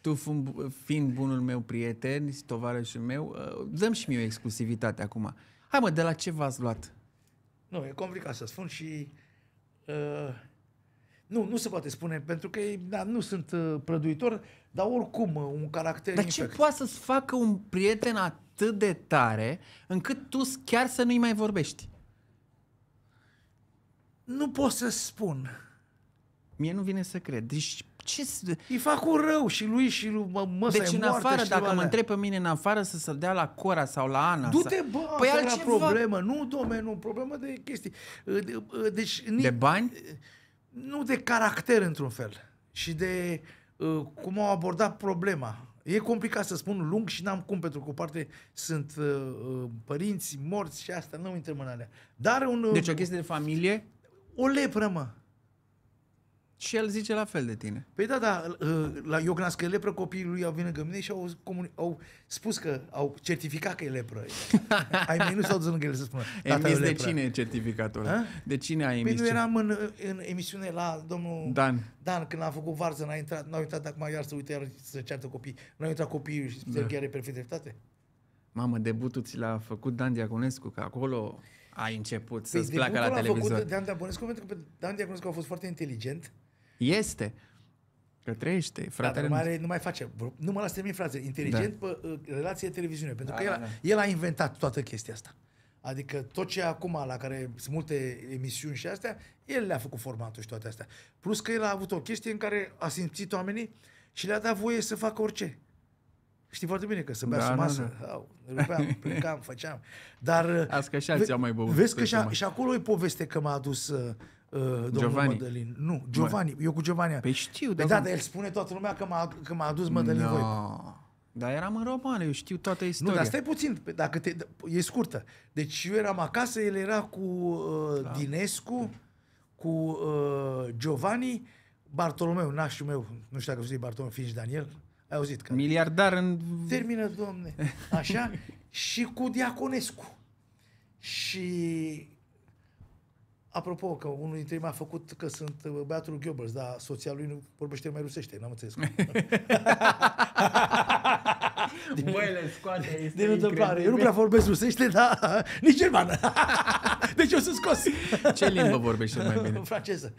tu fiind, fiind bunul meu prieten, tovarășul meu, uh, dăm și mie o exclusivitate acum. Hai mă, de la ce v-ați luat? nu, e complicat să spun și... Uh, nu, nu se poate spune, pentru că ei, da, nu sunt uh, prăduitor, dar oricum uh, un caracter Dar ce infect. poate să-ți facă un prieten atât de tare încât tu chiar să nu-i mai vorbești? Nu pot să spun. Mie nu vine să cred. Deci ce... s- Îi fac un rău și lui și lui mă, măsa Deci e în moartă afară, și dacă lui mă alea. întreb pe mine în afară să se dea la Cora sau la Ana Du-te, sau... bă, Păi asta era altceva. problemă. Nu, domne, nu, problemă de chestii. Uh, de- uh, Deci, ni- De bani? nu de caracter, într-un fel. Și de uh, cum au abordat problema. E complicat să spun lung și n-am cum, pentru că o parte sunt uh, uh, părinți morți și asta, nu intrăm în alea. Dar un, uh, Deci o chestie de familie o lepră, mă. Și el zice la fel de tine. Păi da, da, uh, la eu când am scărit lepră, copiii lui au venit lângă mine și au, comuni- au spus că au certificat că e lepră. [LAUGHS] Ai mei nu s-au dus lângă el să spună. "Tata, e Emis o de lepră." cine e certificatul? A? De cine ai Păi emis? nu ce- eram în, în emisiune la domnul Dan. Dan, când a făcut varză, n-a intrat, n-au intrat acum iar să uite iar să ceartă copii. N-au intrat copiii și da. are perfect dreptate. Mamă, debutul ți l-a făcut Dan Diaconescu, că acolo ai început să-ți Păi placă la debutul l-a televizor. făcut Dan Diaconescu pentru că pe Dan Diaconescu a fost foarte inteligent. Este. Că trăiește, Dar fratele nu, mai nostru. are, nu mai face. vreo- Nu mă las termin fraze. Inteligent da. pe uh, relație televiziune. Pentru Da, că el, da, a- da. el a inventat toată chestia asta. Adică tot ce acum, la care sunt multe emisiuni și astea, el le-a făcut formatul și toate astea. Plus că el a avut o chestie în care a simțit oamenii și le-a dat voie să facă orice. Știi foarte bine că să bea Da, da, da, masă, da, Au, rupeam, [LAUGHS] plecam, făceam. Dar Azi că și alții au mai băut. Vezi că să și, se a, mai- și acolo e poveste că m-a adus uh, uh, domnul Giovanni. Mădălin. Nu, Giovanni. Eu cu Giovanni. Păi știu, Păi dar... da, dar el spune toată lumea că m-a, că m-a adus Mădălin Voicu. no. Dar eram în romană, eu știu toată Nu, istoria. dar stai puțin, pe- dacă te, e scurtă. Deci eu eram acasă, el era cu uh, Dinescu, cu uh, Giovanni, Bartolomeu, nașul meu, nu știu dacă știi Bartolomeu, fiind și Daniel, Ai auzit? Că Miliardar în... termină, domne, așa, [LAUGHS] și cu Diaconescu. Și apropo, că unul dintre ei m-a făcut că sunt uh, băiatul lui Goebbels, dar soția lui nu vorbește mai rusește, n-am înțeles cum. [LAUGHS] Băi, le scoate, este Din întâmplare. Eu nu incredibil. prea vorbesc rusește, dar [LAUGHS] nici germană. [LAUGHS] deci eu sunt scos. Ce limbă vorbești cel mai bine? Franceză.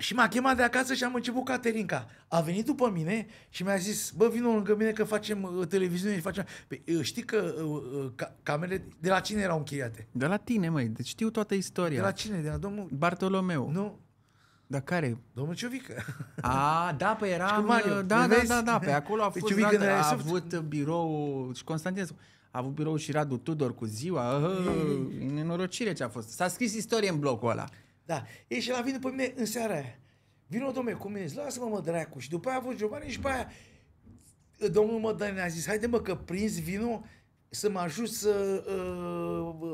Și m-a chemat de acasă și am început Caterinca. A venit după mine și mi-a zis, bă, vină lângă mine că facem uh, televiziune și facem... Păi, uh, știi că uh, uh, ca- camerele de la cine erau închiriate? De la tine, măi, deci știu toată De istoria. la cine? De la domnul... Bartolomeu. Nu, Dar care? domnul Ciovică. A, da, pe era... Și cu Mario, Da, da, vezi? da, da, pe acolo a Deci fost... Ciuvică Radu, de la a Airsoft. avut birou și Constantin a avut birou și Radu Tudor cu ziua. Uh, nenorocire ce a fost. S-a scris istorie în blocul ăla. Da. Ei și la vine pe mine în seara aia. Vino, domne, cu mine, zic, lasă-mă, mă, dracu. Și după aia a fost Giovanni și după aia domnul Mădălin a zis, haide mă, că prins vino să mă ajut să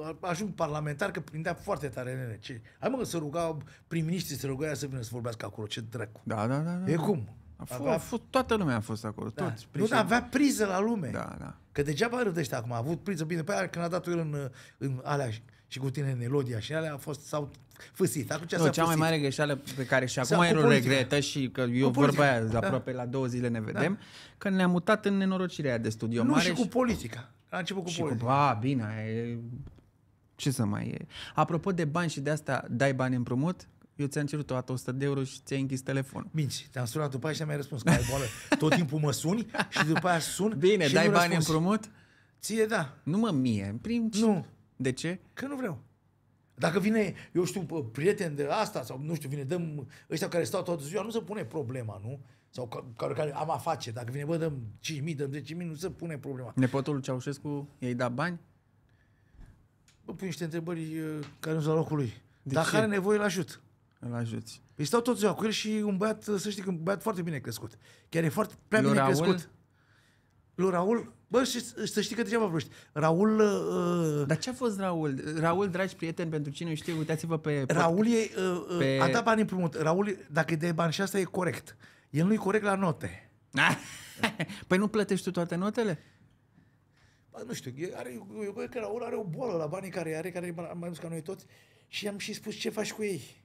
uh, ajung parlamentar, că prindea foarte tare nene. Ce? Hai mă, că să ruga prim-ministrii, să ruga ea să vină să vorbească acolo, ce dracu. Da, da, da. da. E cum? A fost, a fost, toată lumea a fost acolo, da. toți. Nu, dar avea priză la lume. Da, da. Că degeaba râde ăștia acum, a avut priză bine. Pe aia când a dat el în, în alea și- și cu tine în Elodia și alea a fost, s-au fâsit. Atunci Nu, s-a cea mai fâsit. mare greșeală pe care și Sau acum cu el o politica. regretă și că eu Cu politica. vorba aia, Da. aproape la două zile ne vedem, că ne-a mutat în nenorocirea aia de studio Nu, mare și cu politica. A început cu și politica. cu, a, bine, e, ce să mai e. Apropo de bani și de asta, dai bani împrumut? Eu ți-am cerut o dată 100 de euro și ți-ai închis telefonul. Minți, te-am sunat după aia și mi-ai răspuns că ai boală. [LAUGHS] Tot timpul mă suni și după aia sun Bine, și dai nu bani răspunzi. împrumut? Ție da, Nu mă mie, în prim... Nu. De ce? că nu vreau. Dacă vine, eu știu, pă, prieten de asta sau nu știu, vine, dăm ăștia care stau toată ziua, nu se pune problema, nu? Sau ca- care, care am afaceri, dacă vine, bă, dăm 5.000, dăm 10.000, nu se pune problema. Nepotul lui Ceaușescu i-ai dat bani? Bă, pui niște întrebări uh, care nu sunt la locul lui. De Dacă ce? are nevoie, îl ajut. Îl ajuți. Păi stau tot ziua cu el și un băiat, să știi că un băiat foarte bine crescut. Chiar e foarte prea Lui bine Raul? crescut. Lui Raul, bă, și, să știi că degeaba vorbești. Raul, uh, Dar ce a fost Raul? Raul, dragi prieteni, pentru cine nu știe, uitați-vă pe... Raul e, uh, uh, Pe- a dat bani împrumut. Raul, e- dacă îi dai bani și asta e corect. El nu e corect la note. [LAUGHS] păi nu plătești tu toate notele? Bă, nu știu, e- are, eu cred că Raul are o boală la banii care are, care e mai mai mult ca noi toți. Și am și spus ce faci cu ei.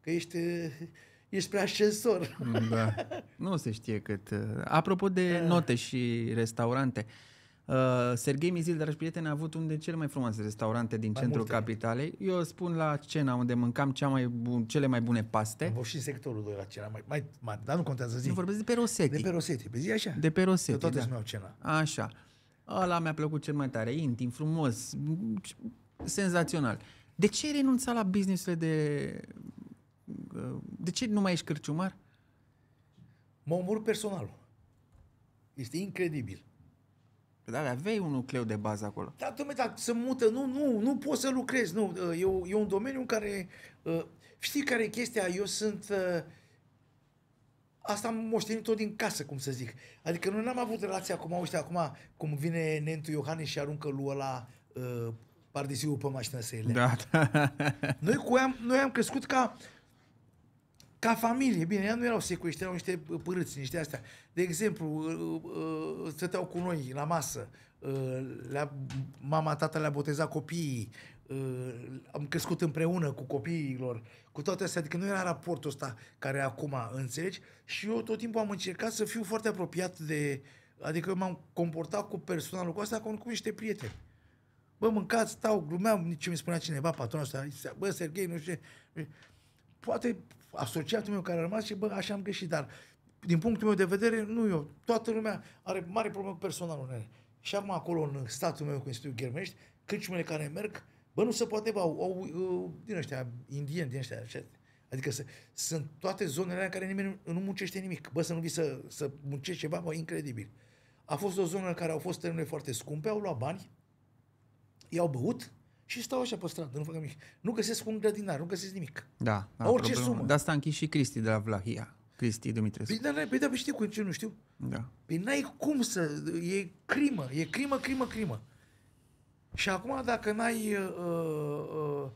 Că ești, uh, ești prea ascensor. Da. [LAUGHS] Nu se știe cât. uh, Apropo de note și restaurante, uh, Serghei Mizil, dragi prieteni, a avut unul dintre cele mai frumoase restaurante din Mai centrul multe. capitalei. Eu spun la cena unde mâncam cea mai bun, cele mai bune paste. Am fost și în sectorul 2 la cena mai, mai mare, dar nu contează zi. Nu vorbesc de pe Rosetti. De pe Rosetti, pe zi așa. De pe Că Rosetti, toate da. îți iau cena. Așa. Ăla mi-a plăcut cel mai tare, intim, frumos, senzațional. De ce ai renunțat la business de... De ce nu mai ești cârciumar? M-a omorât personalul. Este incredibil. Da, dar aveai un nucleu de bază acolo. Dar, dom'le, dar să mută, nu, nu, nu poți să lucrezi, nu. E, o- e un domeniu în care, uh, știi care e chestia? Eu sunt, uh, asta am moștenit tot din casă, cum să zic. Adică noi n-am avut relația acum, uite, acum, cum vine Nentu Iohannis și aruncă lui ăla uh, pardesiul pe mașină să ele. Da, da. Noi, cu ea, am- noi am crescut ca, ca familie. Bine, ea nu erau secuiști, erau niște părâți, niște astea. De exemplu, uh, uh, stăteau cu noi la masă. Uh, Le-a, mama, tata le-a botezat copiii. Uh, Am crescut împreună cu copiilor, cu toate astea. Adică nu era raportul ăsta care e acum, înțelegi? Și eu tot timpul am încercat să fiu foarte apropiat de... Adică eu m-am comportat cu personalul cu asta ca cu niște prieteni. Bă, mâncați, stau, glumeam, nici mi spunea cineva, patronul ăsta, zicea, bă, Serghei, nu știu ce. Poate asociatul meu care a rămas și, bă, așa am greșit, dar din punctul meu de vedere, nu eu. Toată lumea are mare problemă cu personalul nene. Și acum acolo, în statul meu cu Institutul Ghermești, cârciumele care merg, bă, nu se poate, bă, au, au uh, din ăștia, indieni, din ăștia, așa. Adică să, sunt toate zonele în care nimeni nu, nu muncește nimic. Bă, să nu vii să, să muncești ceva, bă, incredibil. A fost o zonă în care au fost terenurile foarte scumpe, au luat bani, i-au băut și stau așa pe stradă, nu fac nimic. Nu găsesc un grădinar, nu găsesc nimic. Da, La orice problemă. sumă. De asta a închis și Cristi de la Vlahia. Cristi Dumitrescu. Păi, dar, păi, da, păi știu cu ce nu știu. Da. Păi n-ai cum să... E crimă, e crimă, crimă, crimă. Și acum dacă n-ai... Uh, uh,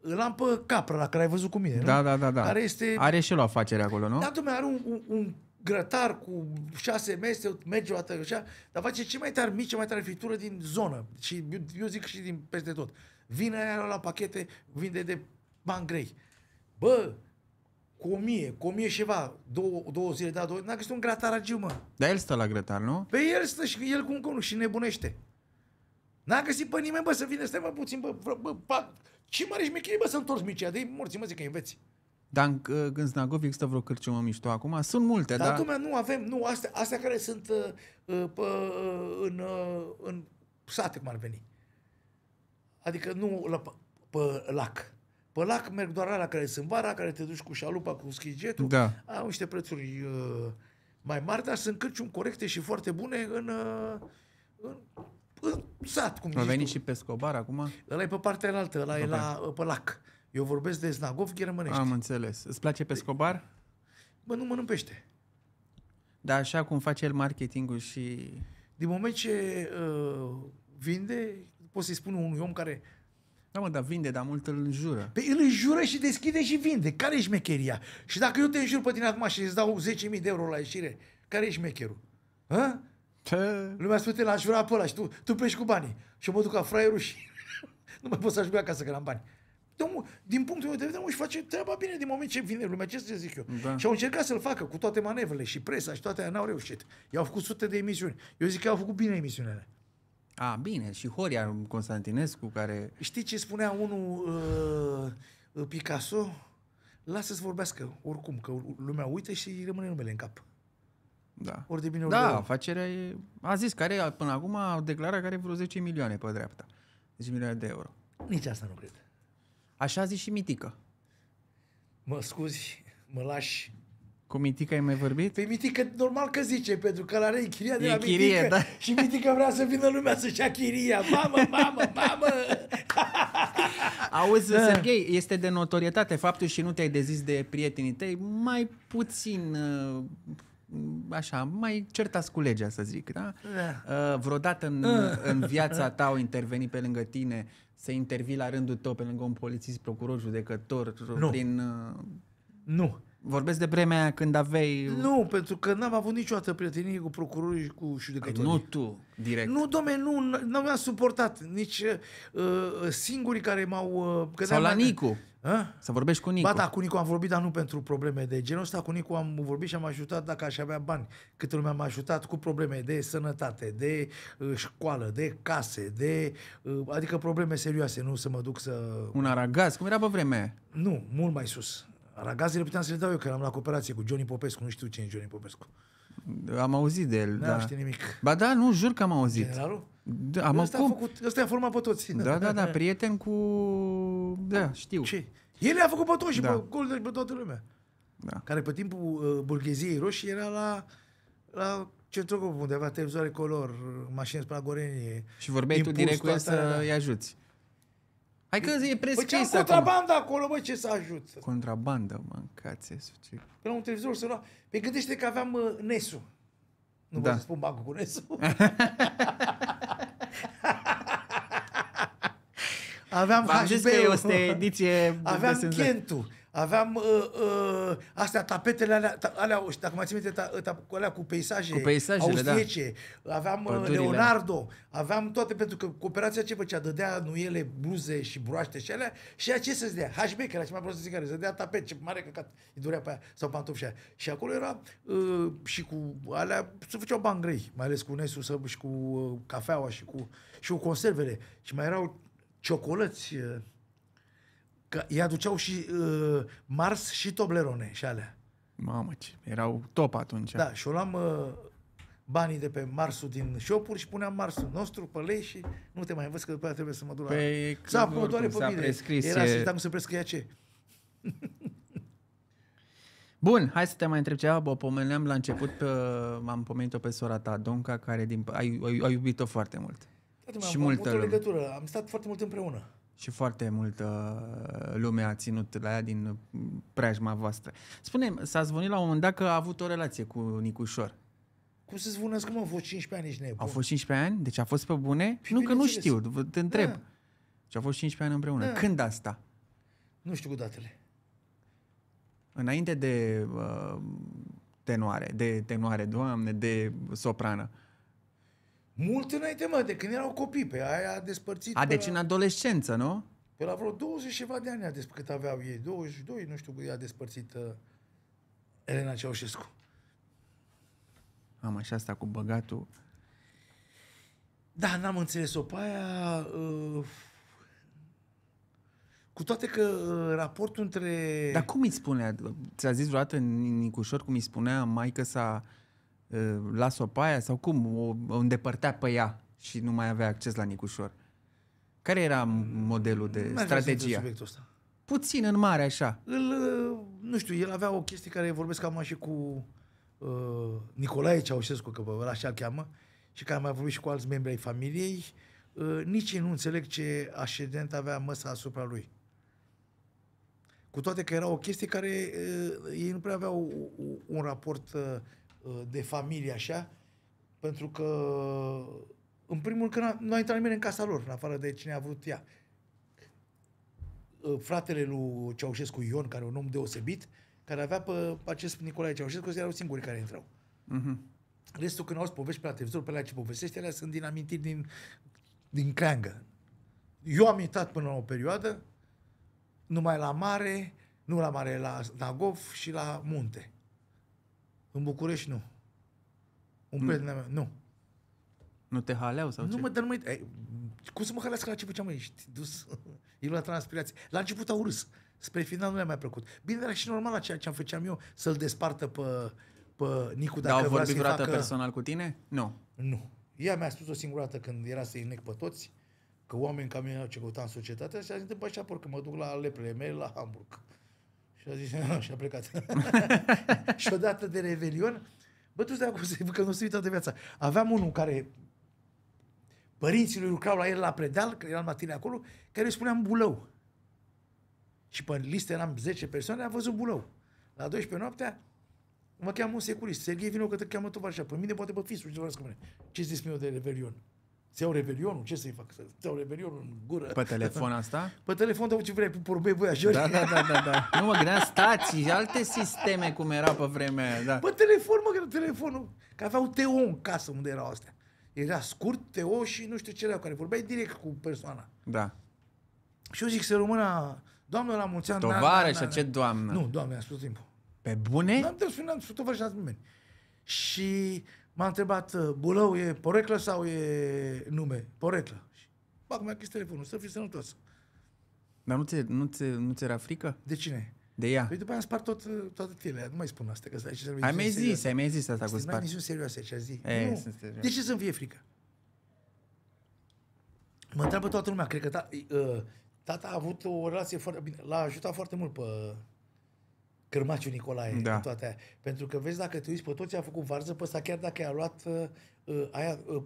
îl am pe capră la care ai văzut cu mine, nu? Da, da, da, da. Care este... Are și el o afacere acolo, nu? Da, dom'le, are un, un, un grătar cu șase mese, merge o dată așa, dar face ce mai tare mici, ce mai tare fritură din zonă. Și eu, eu zic și din peste tot. Vine aia la pachete, vinde de bani grei. Bă, cu o mie, cu o mie și ceva, două, două zile, da, două, n-a găsit un grataragiu, mă. Dar el stă la grătar, nu? Pe el stă și el cum cum și nebunește. N-a găsit pe nimeni, bă, să vină, stai mă puțin, bă, bă, bă, bă ce mare șmecherie, bă, să întorci micea, de morți, mă, zic că înveți. Dar în, uh, în Znagov există vreo cârciumă mișto acum? Sunt multe, Dar, dar... dom'le, nu avem, nu, astea, astea care sunt uh, uh, pă, uh, în, uh, în sate, cum ar veni. Adică nu la, pe, pe lac. Pe lac merg doar la care sunt vara, care te duci cu șalupa, cu schigetul. Da. Au niște prețuri uh, mai mari, dar sunt cârciumi corecte și foarte bune în, uh, în, în sat, cum Au zici venit tu. și pe Scobar acum? Ăla e pe partea înaltă, ăla e Ok. la, pe lac. Eu vorbesc de Znagov, Ghermănești. Am înțeles. Îți place pe Scobar? Bă, nu mănânc pește. Dar așa cum face el marketingul și... Din moment ce uh, vinde, pot să-i spun unui om care Da, mă, dar vinde, dar mult îl înjură. Pe el înjură și deschide și vinde. Care e șmecheria? Și dacă eu te înjur pe tine acum și îți dau 10.000 de euro la ieșire, care e șmecherul? Hă? Ce? Lumea spune, l-aș jurat pe ăla și tu, tu pleci cu banii. Și eu mă duc ca fraierul și [LAUGHS] nu mai pot să ajung acasă că n-am bani. Domnul, din punctul meu de vedere, omul își face treaba bine din moment ce vine lumea, ce să zic eu. Da. Și au încercat să-l facă cu toate manevrele și presa și toate aia, n-au reușit. I-au făcut sute de emisiuni. Eu zic că au făcut bine emisiunile. A, bine. Și Horia Constantinescu, care... Știi ce spunea unul uh, Picasso? Lasă-ți vorbească, oricum, că lumea uită și rămâne numele în cap. Da. Ori de bine, ori Da, de rău. afacerea e... A zis care până acum a declarat că are vreo 10 milioane pe dreapta. 10 milioane de euro. Nici asta nu cred. Așa a zis și Mitică. Mă scuzi, mă lași. Cu Mitică ai mai vorbit? Pe Mitică normal că zice, pentru că are chiria de E la chirie, Mitică. da. Și Mitică vrea să vină lumea să-și ia chiria. Mamă, mamă, mamă! Auzi, [LAUGHS] Da. Serghei, este de notorietate faptul și nu te-ai dezis de prietenii tăi mai puțin, uh, așa, mai certați cu legea, să zic, da? Da. Uh, Vreodată în, în viața ta au intervenit pe lângă tine să intervii la rândul tău pe lângă un polițist, procuror, judecător, Nu. prin... uh, Nu. Vorbesc de vremea aia când aveai... Nu, pentru că n-am avut niciodată prietenie cu procurorii și cu judecătorii. nu tu, direct. Nu, domne, nu, nu mi-am suportat. Nici uh, singurii care m-au... Uh, că Sau la de-aia- Nicu. A? Să vorbești cu Nicu. Ba da, cu Nicu am vorbit, dar nu pentru probleme de genul ăsta. Cu Nicu am vorbit și am ajutat dacă aș avea bani. Câte lumea m-a ajutat cu probleme de sănătate, de uh, școală, de case, de... Uh, adică probleme serioase, nu să mă duc să... Un aragaz, cum era pe vremea aia? Nu, mult mai sus. Ragazele puteam să le dau eu, că eram la cooperație cu Johnny Popescu. Nu știu cine e Johnny Popescu. Am auzit de el, Nu da. știe nimic. Ba da, nu, jur că am auzit. Generalul? Da, am ăsta, a cum? făcut, ăsta a format pe toți. Da, da, da, prieten cu... Da, știu. Ce? El a făcut pe toți și Da. pe Golden și pe toată lumea. Da. Care pe timpul uh, burgheziei roșii era la, la Centrocop, unde avea televizoare color, mașini spre Agorenie. Și vorbeai tu impuls, direct cu el toate alea, să-i ajuți. Hai că e Păi ce am prescris acum. contrabanda acolo, bă, ce să ajut? Contrabandă, mâncați ce... Pe la un televizor să lua. Pe gândește că aveam uh, Nesu. Nu Da. pot să spun bancul cu Nesu. [LAUGHS] aveam V-am zis că HB-ul. este ediție de Aveam senzație. Kentu. Aveam uh, uh, astea, tapetele alea, ta, alea, dacă mai ții minte, ta, ta, alea cu peisaje, Cu peisajele, da. austriece. Aveam uh, Pădurile. Leonardo. Aveam toate, pentru că cooperația ce făcea? Dădea nuiele, bluze și broaște și alea. Și ea ce să-ți dea? HB, că era ce mai prost să zic care, să dea tapet, ce mare căcat îi durea pe aia, sau pantofi și aia. Și acolo era uh, și cu alea, se făceau bani grei, mai ales cu Nesu să, și cu uh, cafeaua și cu, și cu conservele. Și mai erau ciocolăți, uh, Că îi aduceau și uh, Mars și Toblerone și alea. Mamă, ce erau top atunci. Da, și o luam uh, banii de pe Marsul din șopuri și puneam Marsul nostru pe lei și nu te mai învăț că după aia trebuie să mă duc la... Păi, S-a oricum, mă doare pe s-a mine. prescris, Era e- să dacă nu se prescria ce? Bun, hai să te mai întreb ceva. Bă, pomeneam la început, pe, am pomenit-o pe sora ta, Donca, care din, ai, ai, ai iubit-o foarte mult. Tati, Și am multă avut o lume. legătură. Am stat foarte mult împreună. Și foarte multă lume a ținut la ea din preajma voastră. spune s-a zvonit la un moment dat că a avut o relație cu Nicușor. Cum să zvonesc că mă, au fost 15 ani, ești nebun. Au fost 15 ani? Deci a fost pe bune? Și nu, că nu bineînțeles. știu, vă- te întreb. Da. Și au fost 15 ani împreună. Da. Când asta? Nu știu cu datele. Înainte de uh, tenoare, de tenoare, doamne, de soprană? Mult înainte, mă, de când erau copii, pe aia a despărțit A, pe deci la, în adolescență, nu? pe la vreo 20 ceva de ani a despărțit, cât aveau ei, 22, nu știu, i-a despărțit uh, Elena Ceaușescu. Am așa asta cu băgatul. Da, n-am înțeles-o pe aia. Uh, cu toate că uh, raportul între... Dar cum îi spunea? Ți-a zis vreodată Nicușor cum îi spunea maică sa uh, las-o pe aia sau cum? O, o îndepărtea pe ea și nu mai avea acces la Nicușor. Care era modelul de N-aș vrea să intru în strategia? subiectul ăsta. Puțin în mare, așa. Îl, uh, nu știu, el avea o chestie care vorbesc cam și cu uh, Nicolae Ceaușescu, că ăla așa îl cheamă, și care a mai vorbit și cu alți membri ai familiei. Uh, nici ei nu înțeleg ce ascendent avea măsa asupra lui. Cu toate că era o chestie care uh, ei nu prea aveau un raport uh, uh, de familie așa, pentru că, în primul rând, că n-a- nu a intrat nimeni în casa lor, în afară de cine a vrut ea. Uh, Fratele lui Ceaușescu, Ion, care e un om deosebit, care avea pe acest Nicolae Ceaușescu, erau singurii care intrau. Mhm. Restul, când auzi povești pe la televizor, pe la ce povestești, alea sunt din amintiri din, din creangă. Eu am intrat până la o perioadă, numai la mare, nu la mare, la Nagov și la munte. În București, nu. Un prieten meu, nu. Nu te haleau sau Nu ce? mă, dar nu mai... Ei, cum să mă hălească la ce făceam, mă, ești dus? [LAUGHS] E la transpirație. La început au râs. Spre final nu le-a mai plăcut. Bine, era și normal la ceea ce am făceam eu, să-l despartă pe, pe Nicu Dar dacă au vrea vorbit să-i vreodată facă... personal cu tine? Nu. Nu. Ea mi-a spus o singură dată când era să-i nec pe toți, că oameni ca mine ce căuta în societate, și a zis, dă așa, că mă duc la leprele mele la Hamburg. Și a zis, și a plecat. [LAUGHS] și odată de Revelion, bă, tu stai acum să că nu se uită toată viața. Aveam unul care, părinții lui lucrau la el la predeal, că eram la tine acolo, care îi spuneam bulău. Și pe listă eram 10 persoane, a văzut bulău. La 12 noaptea, mă cheamă un securist. Serghei, vino că te cheamă tu așa. Pe mine poate pe fisul, ce vreau mine. Ce zis meu de Revelion? Să iau Revelionul? Ce să-i fac? Să iau Revelionul în gură? Pe telefon asta? [LAUGHS] Pe telefon, dau ce vrei, pe porbei voiajori. Da, da, da, da, da. Nu mă gândeam stații, alte sisteme cum era pe vremea aia, da. Pe telefon, mă, că era telefonul. Că aveau Teo în casă unde erau astea. Era scurt, Teo și nu știu ce erau, care vorbeai direct cu persoana. Da. Și eu zic să rămână, doamnă, la mulți ani. na, na, Tovarășă, na, na. ce doamnă. Nu, doamne, am spus timpul. Pe bune? N-am trebuit să n-am spus tovarăș la nimeni. Și m-a întrebat, uh, Bulău e poreclă sau e nume? Poreclă. Și, bă, mi-a chis telefonul, să fii sănătos. Dar nu ți, nu, ți, nu ți era frică De cine? de ea? Păi după aia am spart tot, uh, toate filele. Nu mai spun asta, că stai și Ai mai zis, ai mai zis asta cu Sunt spate. misiuni serioase ce zi. E, nu. sunt serioase. De ce să-mi fie frică? Mă întreabă toată lumea. Cred că ta, uh, tata a avut o relație foarte bine. L-a ajutat foarte mult pe Cărmaciu Nicolae Da. în toate aia. Pentru că vezi, dacă te uiți pe toți, a făcut varză pe ăsta, chiar dacă i-a luat uh, uh, aia, uh,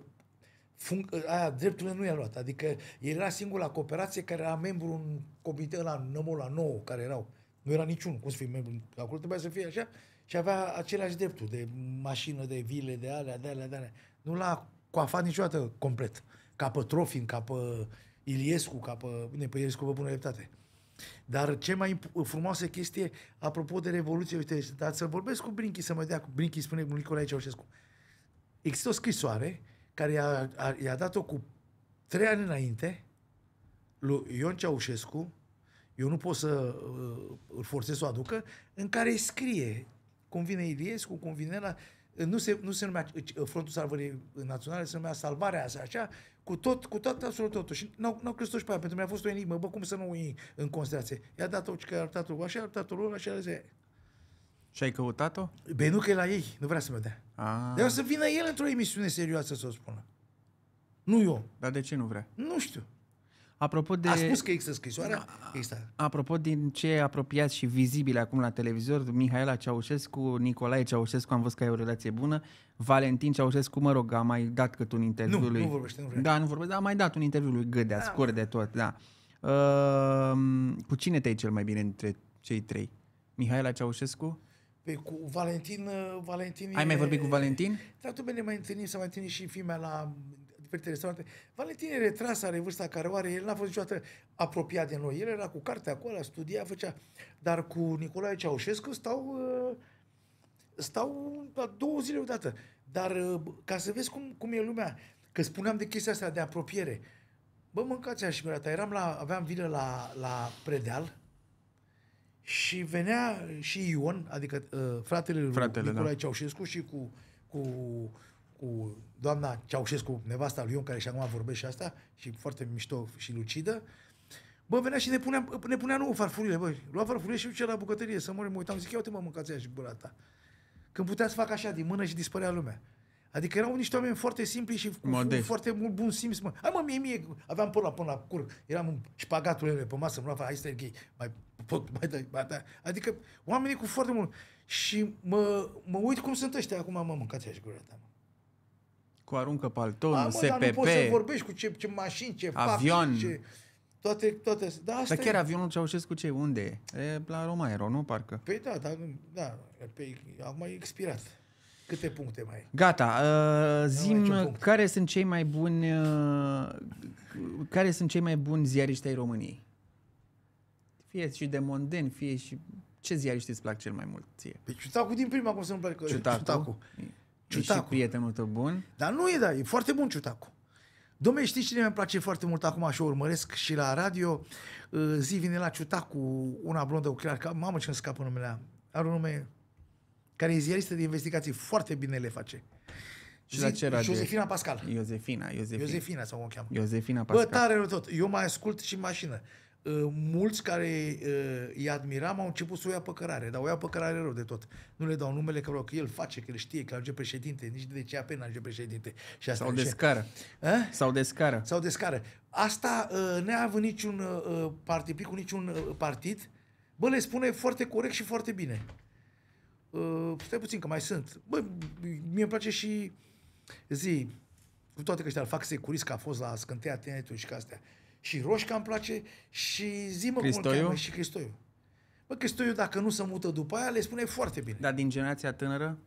func, uh, aia drepturile nu i-a luat. Adică el era singura cooperație care era membru în comitet la Nămol la 9 care erau. Nu era niciun, cum să fie membru. Acolo trebuia să fie așa și avea aceleași drepturi de mașină, de vile, de alea, de alea, de alea. Nu l-a coafat niciodată complet. Ca pe Trofin, ca pe Iliescu, ca pe... Bine, pe Iliescu pe bună dreptate. Dar ce mai imp- frumoasă chestie, apropo de Revoluție, uite, dar să vorbesc cu Brinchi, să mă dea cu Brinchi, spune lui Nicolae Ceaușescu. Există o scrisoare care i-a, a, i-a dat-o cu trei ani înainte lui Ion Ceaușescu, eu nu pot să uh, îl forțez să o aducă, în care îi scrie cum vine Iliescu, cum vine la... Nu se, nu se numea uh, Frontul Salvării Naționale, se numea Salvarea asta, așa, cu tot, cu tot, absolut totul. Și n-au, n-au crezut și pe aia, pentru mine a fost o enigmă, bă, cum să nu o iei în considerație? I-a dat-o, că i-a arătat-o, așa, i-a arătat-o lor, așa, așa. Și ai căutat-o? Băi, nu că e la ei, nu vrea să mă dea. Ah, Dar o să vină el într-o emisiune serioasă să o spună. Nu eu. dar de ce nu vrea? Nu știu. Apropo de... A spus că există scrisoarea? Există. Apropo din ce e apropiat și vizibil acum la televizor, Mihaela Ceaușescu, Nicolae Ceaușescu, am văzut că ai o relație bună, Valentin Ceaușescu, mă rog, a mai dat cât un interviu Nu, lui... nu vorbește, nu vrea. Da, nu vorbește, dar a mai dat un interviu lui Gâdea, da, scurt de tot, da. Uh, cu cine te-ai cel mai bine dintre cei trei? Mihaela Ceaușescu? Pe, cu Valentin, uh, Valentin Ai e- mai vorbit cu Valentin? Da, tu bine mai întâlnim, s-a mai întâlnit și filmea la diferite restaurante. Valentin e retras, are vârsta care o are, el n-a fost niciodată apropiat de noi. El era cu cartea acolo, studia, făcea. Dar cu Nicolae Ceaușescu stau uh, stau la două zile odată. Dar uh, ca să vezi cum, cum e lumea, că spuneam de chestia asta de apropiere. Bă, mâncați și ta. Eram la, aveam vilă la, la Predeal și venea și Ion, adică uh, fratele, Fratele, lui Nicolae da. Ceaușescu și cu, cu, cu doamna Ceaușescu, nevasta lui Ion, care și acum vorbește și asta, și foarte mișto și lucidă. Bă, venea și ne punea, ne punea nouă farfurile, bă. Lua farfurile și ducea la bucătărie să mă mă uitam, zic, ia uite mă, mâncați aia și gura ta. Când putea să fac așa din mână și dispărea lumea. Adică erau niște oameni foarte simpli și cu Modești. foarte mult bun simț, mă. Hai mă, mie, mie, aveam până la, până la cur. Eram în șpagaturile pe masă, mă lua, hai stai gay, mai pot, mai dai, mai dai. Adică oamenii cu foarte mult. Și mă, mă uit cum sunt ăștia acum, mă, mâncați aia și gura ta, mă. Cu aruncă paltonul, A, mă, dar nu SPP. poți să vorbești cu ce, ce mașini, ce Avion. fac, ce... Toate, toate astea. Da, asta Dar e. chiar avionul Ceaușescu ce? Unde e? E la Romaero, nu? Parcă. Păi da, dar nu- da, pe, acum e expirat. Câte puncte mai ai? Gata, uh, zim niciun punct. care sunt cei mai buni uh, care sunt cei mai buni ziariști ai României? Fie și de mondeni, fie și ce ziariști îți plac cel mai mult ție? Pe Ciutacu din prima, cum să nu placă. Ciutacu? Ciutacu. E și Ciutacu. prietenul tău bun? Dar nu e, da, e foarte bun Ciutacu. Dom'le, știți cine mi-a place foarte mult acum și o urmăresc și la radio? Uh, Zi vine la Ciutacu, una blondă cu clar, ca, mamă ce-mi scapă numele ea. Are un nume care e ziaristă de investigații, foarte bine le face. Și la ce radio? Josefina Pascal. Iosefina, Iosefina. Iosefina sau cum o cheamă. Iosefina Bă, Pascal. tare rău tot. Eu mai ascult și în mașină. Uh, mulți care uh, îi admiram au început să o ia pe cărare, dar o ia pe cărare rău de tot. Nu le dau numele că vreau că el face, că el știe, că ajunge președinte, nici de ce apena ajunge președinte. Și asta Sau e de ce- scară. A? Sau de scară. Sau de scară. Asta, uh, neavând niciun uh, partid, cu niciun uh, partid, bă, le spune foarte corect și foarte bine. Uh, stai puțin, că mai sunt. Bă, mie îmi place și zi, cu toate că ăștia îl fac securist, că a fost la Scânteia Tineretului și ca astea. Și Roșca îmi place și zi mă cum îl Cristoiu? cheamă, și Cristoiu. Bă, Cristoiu, dacă nu se mută după aia, le spune foarte bine. Dar din generația tânără?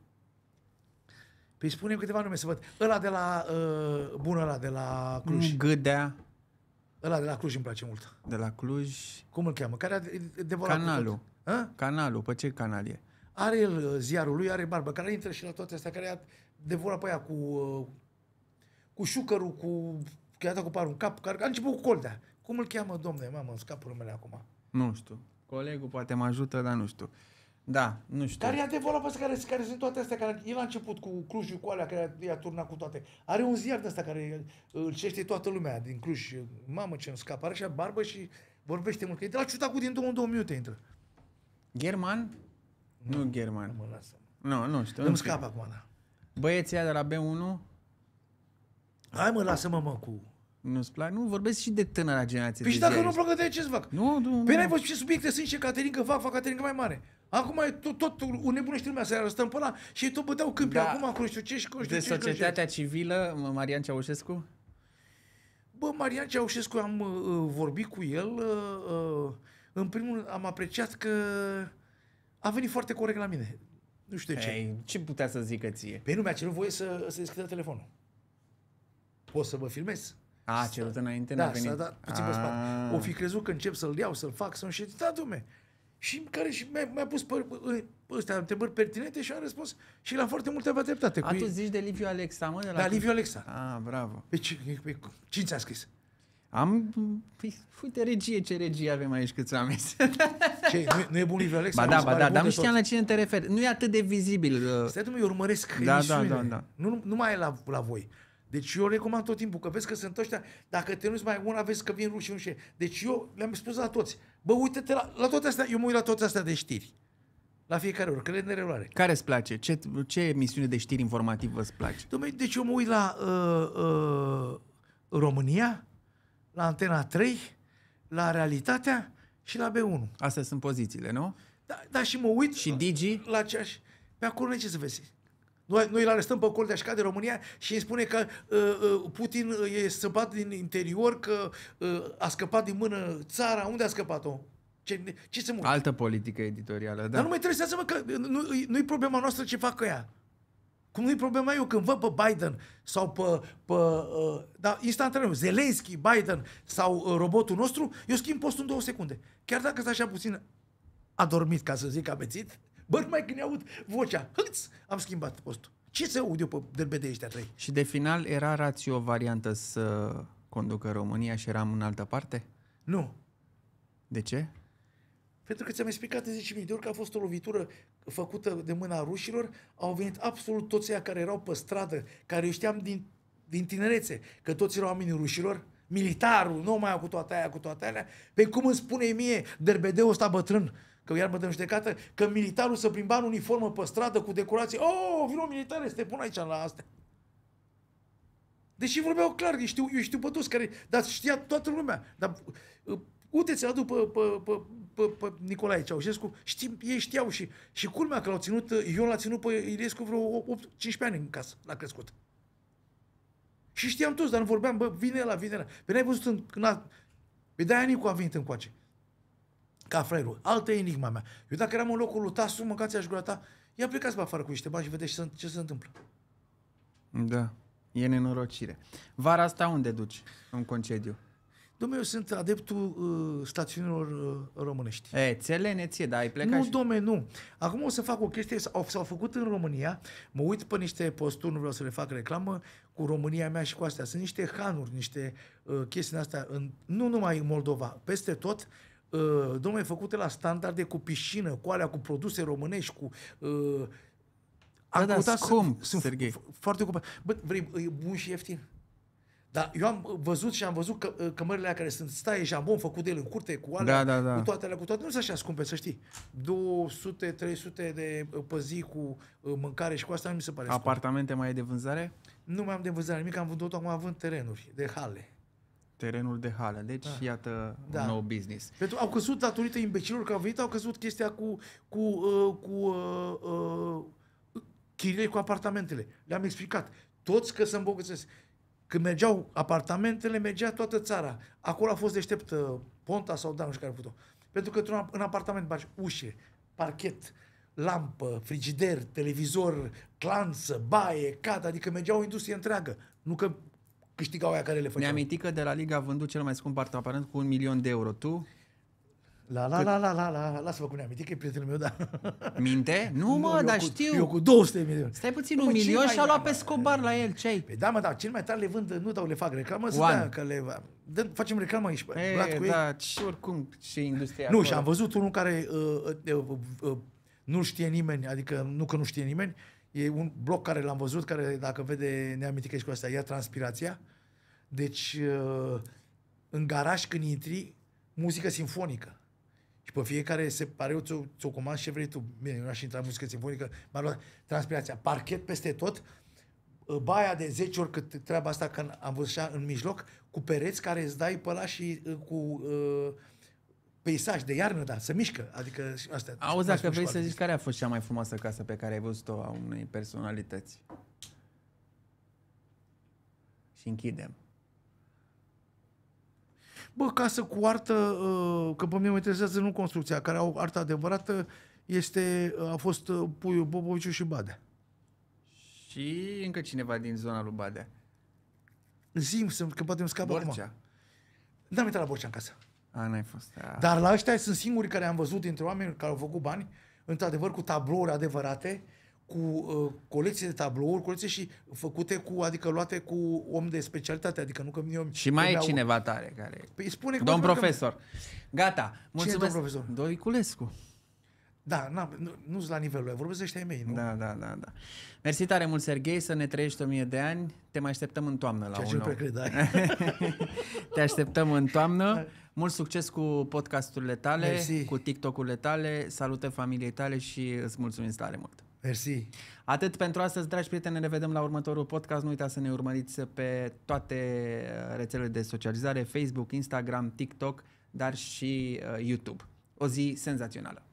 Păi spunem câteva nume să văd. Ăla de la, uh, bun ăla de la Cluj. Nu Gâdea Ăla de la Cluj îmi place mult. de la Cluj. Cum îl cheamă? Care a devorat cu Canalul. tot. Hă? Canalul, pe ce canal e? Are el uh, ziarul lui, are barbă, care intră și la toate astea, care a devorat pe aia cu, uh, cu șucărul, cu, că i-a dat cu parul în cap, care a început cu coldea. Cum îl cheamă, domne? Mamă, îmi scapă numele acum. Nu știu. Colegul poate mă ajută, dar nu știu. Da, nu știu. Care i-a devorat pe astea, care, care sunt toate astea, care el a început cu Clujul, cu alea, care i-a turnat cu toate. Are un ziar de ăsta care îl cește toată lumea din Cluj. Mamă, ce îmi scapă. Are așa barbă și vorbește mult. Că e de la Ciutacu din două în două minute intră. German? Nu German. Mă lasă. Nu, nu știu. în Îmi fine. scapă acum, da. Băieții ăia de la B1 Hai mă, lasă-mă, mă, cu... nu-ți plac? Nu, vorbesc și de tânăra generație. Păi și de dacă nu ziariști. placă de ce să fac? Nu, nu, Păi nu. n-ai văzut ce subiecte sunt și Caterinca fac, fac Caterinca mai mare. Acum e tot, tot un nebunește lumea, să arăstăm pe ăla și ei tot băteau câmpii. Da. Acum cu nu știu ce și cu nu știu De ce. și cu nu știu ce. societatea civilă, mă, Marian Ceaușescu? Bă, Marian Ceaușescu, am uh, vorbit cu el. Uh, uh, în primul rând, am apreciat că a venit foarte corect la mine. Nu știu de ce. Ei, ce putea să zică ție? Pe nu mi-a cerut voie să, să deschidă telefonul. Pot să vă filmez? A, a cerut înainte, Da, n-a venit. s-a dat puțin pe spate. Ah. O fi crezut că încep să-l iau, să-l fac, să-mi ședit, da, dume. Și în care și mi-a, mi-a pus pe, ăstea întrebări pertinente și am răspuns și la foarte multe avea dreptate. A, cu tu ei. zici de Liviu Alexa, mă? De la Da, Liviu Alexa. A, bravo. Pe ce, pe, cine ți-a scris? Am... Păi, uite regie, ce regie avem aici câți oameni. [LAUGHS] Ce, nu, e- nu e bun Liviu Alexa? ba Mi da, se ba pare da, bun dar de nu știam tot. la cine te referi. Nu e atât de vizibil. uh, Stai, domnule, eu urmăresc Da, emisiunile. da, da, da. Nu, nu mai e la, la voi. Deci eu recomand tot timpul, că vezi că sunt ăștia, dacă te uiți mai una, vezi că vin rușii, nu știu. ce. Deci eu le-am spus la toți, bă, uite-te la, la toate astea, eu mă uit la toate astea de știri. La fiecare oră, că le nereluare. Care îți place? Ce, ce emisiune de știri informativă îți place? Dom'le, deci eu mă uit la uh, uh, România, la Antena 3, la Realitatea și la B1. Astea sunt pozițiile, nu? Da, da și mă uit Și Digi? la ceaș. Pe acolo nu ce să vezi. Noi, noi îl arestăm pe Coldea și de România și îi spune că uh, uh, Putin uh, e săpat din interior, că uh, a scăpat din mână țara. Unde a scăpat-o? Ce, ce să mă... Altă politică editorială, da. Dar nu mă interesează, mă, că nu, nu-i problema noastră ce fac ea. Cum nu-i problema eu când văd pe Biden sau pe, pe uh, da, instantaneu, Zelensky, Biden sau uh, robotul nostru, eu schimb postul în două secunde. Chiar dacă sunt așa puțin adormit, ca să zic, amețit, Bă, numai când aud vocea, hâț, am schimbat postul. Ce să aud eu pe derbede ăștia trei? Și de final era rațiu o variantă să conducă România și eram în altă parte? Nu. De ce? Pentru că ți-am explicat de 10.000 de ori că a fost o lovitură făcută de mâna rușilor, au venit absolut toți ăia care erau pe stradă, care eu știam din, din tinerețe, că toți erau oamenii rușilor, militarul, nu mai cu toate aia, cu toate alea, pe cum îmi spune mie derbedeul ăsta bătrân, că iar mă dăm judecată, că militarul să plimba în uniformă pe stradă cu decorație, oh, vino militare, să te pun aici la astea. Deși vorbeau clar, eu știu, eu știu pe toți care, dar știa toată lumea. Dar uh, uite-ți adu pe, pe, pe, pe, pe Nicolae Ceaușescu, știm, ei știau și, și culmea că l-au ținut, eu l-a ținut pe Iliescu vreo 8, 15 ani în casă, l-a crescut. Și știam toți, dar nu vorbeam, bă, vine la, vine la. Pe n-ai văzut în, în a... Pe de-aia Nicu a venit încoace. Ca fraierul. Altă enigma mea. Eu dacă eram în locul lui Tasu, mâncați aș gura ta, ia plecați pe afară cu niște bani și vedeți ce se, ce se întâmplă. Da. E nenorocire. Vara asta unde duci în concediu? Dom'le, eu sunt adeptul uh, stațiunilor uh, românești. E, țelene ție, dar ai plecat Nu, și... domne, nu. Acum o să fac o chestie, s-au, s-au făcut în România, mă uit pe niște posturi, nu vreau să le fac reclamă, cu România mea și cu astea. Sunt niște hanuri, niște uh, chestii astea, în, nu numai în Moldova, peste tot, uh, domne, făcute la standarde cu piscină, cu alea, cu produse românești, cu... Uh, Da, da, căutat să- scump, sunt Serghei. f- foarte ocupat. Bă, vrei, e bun și ieftin. Dar eu am văzut și am văzut că uh, cămările alea care sunt staie jambon făcut de el în curte, cu alea, Da, da, da. cu toate alea, cu toate, nu sunt așa scumpe, să știi. 200, 300 de uh, pe zi cu uh, mâncare și cu asta nu mi se pare scump. Apartamente mai e de vânzare? Nu mai am de vânzare nimic, am vândut acum având terenuri de hale. Terenul de hală. Deci, iată, Da. un nou business. Pentru au căzut datorită imbecilor că au venit, au căzut chestia cu, cu, uh, cu uh, uh, chiriile cu apartamentele. Le-am explicat. Toți că se îmbogățesc. Când mergeau apartamentele, mergea toată țara. Acolo a fost deștept uh, Ponta sau Dan, nu știu care a făcut-o. Pentru că într-un, în apartament bagi ușe, parchet, lampă, frigider, televizor, clanță, baie, cat, adică mergea o industrie întreagă. Nu că câștigau aia care le Ne făceau. aminti că de la Liga a vândut cel mai scump apartament cu un milion de euro. Tu? La la la la la la, lasă-mă cu neamintit că e prietenul meu, da. Minte? Nu, mă, eu dar cu, știu. Eu cu 200 de milioane. Stai puțin, Nu, un mă, cel milion mai- și-a luat da, pe mă, Scobar la el. Ce ai? Păi da, mă, da, cel mai tare le vând, nu dau, le fac reclamă, să One. dea, că le... Dă, facem reclamă aici, bă, E, blat cu ei. da, și oricum, și industria Nu, acolo. și am văzut unul care uh, uh, uh, uh, nu știe nimeni, adică nu că nu știe nimeni, e un bloc care l-am văzut, care dacă vede neamitică și cu asta, ia transpirația. Deci, uh, în garaj când intri, muzică simfonică. Și pe fiecare se pare eu ți-o, ți-o comand ce vrei tu. Bine, eu aș intra în muzică simfonică, m-a luat transpirația. Parchet peste tot, uh, baia de 10 ori cât treaba asta când am văzut așa în mijloc, cu pereți care îți dai pe ăla și uh, cu uh, peisaj de iarnă, da, să mișcă. Adică și astea. Auzi, mai dacă spun și vrei cu să alte zici care a fost cea mai frumoasă casă pe care ai văzut-o a unei personalități. Și închidem. Bă, casă cu artă, uh, că pe mine mă interesează nu construcția, care au artă adevărată, este, uh, a fost uh, Puiu Boboviciu și Badea. Și încă cineva din zona lui Badea. Zim, să- că poate îmi scapă acum. Borcea. N-am uitat la Borcea în casă. A, n-ai fost. A. Dar la ăștia sunt singurii care am văzut dintre oameni care au făcut bani, într-adevăr cu tablouri adevărate, cu uh, colecții de tablouri, colecții și făcute cu, adică luate cu om de specialitate, adică nu că mine Și mai e mi-au- cineva tare care... Păi spune că Domn pentru că- profesor. Gata. Mulțumesc. domn profesor? Doiculescu. Da, na, nu, nu sunt la nivelul ăla, vorbesc de ăștia ai mei, nu? Da, da, da, da. Mersi tare mult, Serghei, să ne trăiești o mie de ani. Te mai așteptăm în toamnă la Ceea un ce nu nou. prea cred, da. [LAUGHS] Te așteptăm în toamnă. Mult succes cu podcasturile tale, Mersi. cu TikTok-urile tale. Salute familiei tale și îți mulțumim tare mult. Mersi. Atât pentru astăzi, dragi prieteni, ne vedem la următorul podcast. Nu uitați să ne urmăriți pe toate uh, rețelele de socializare, Facebook, Instagram, TikTok, dar și uh, YouTube. O zi senzațională!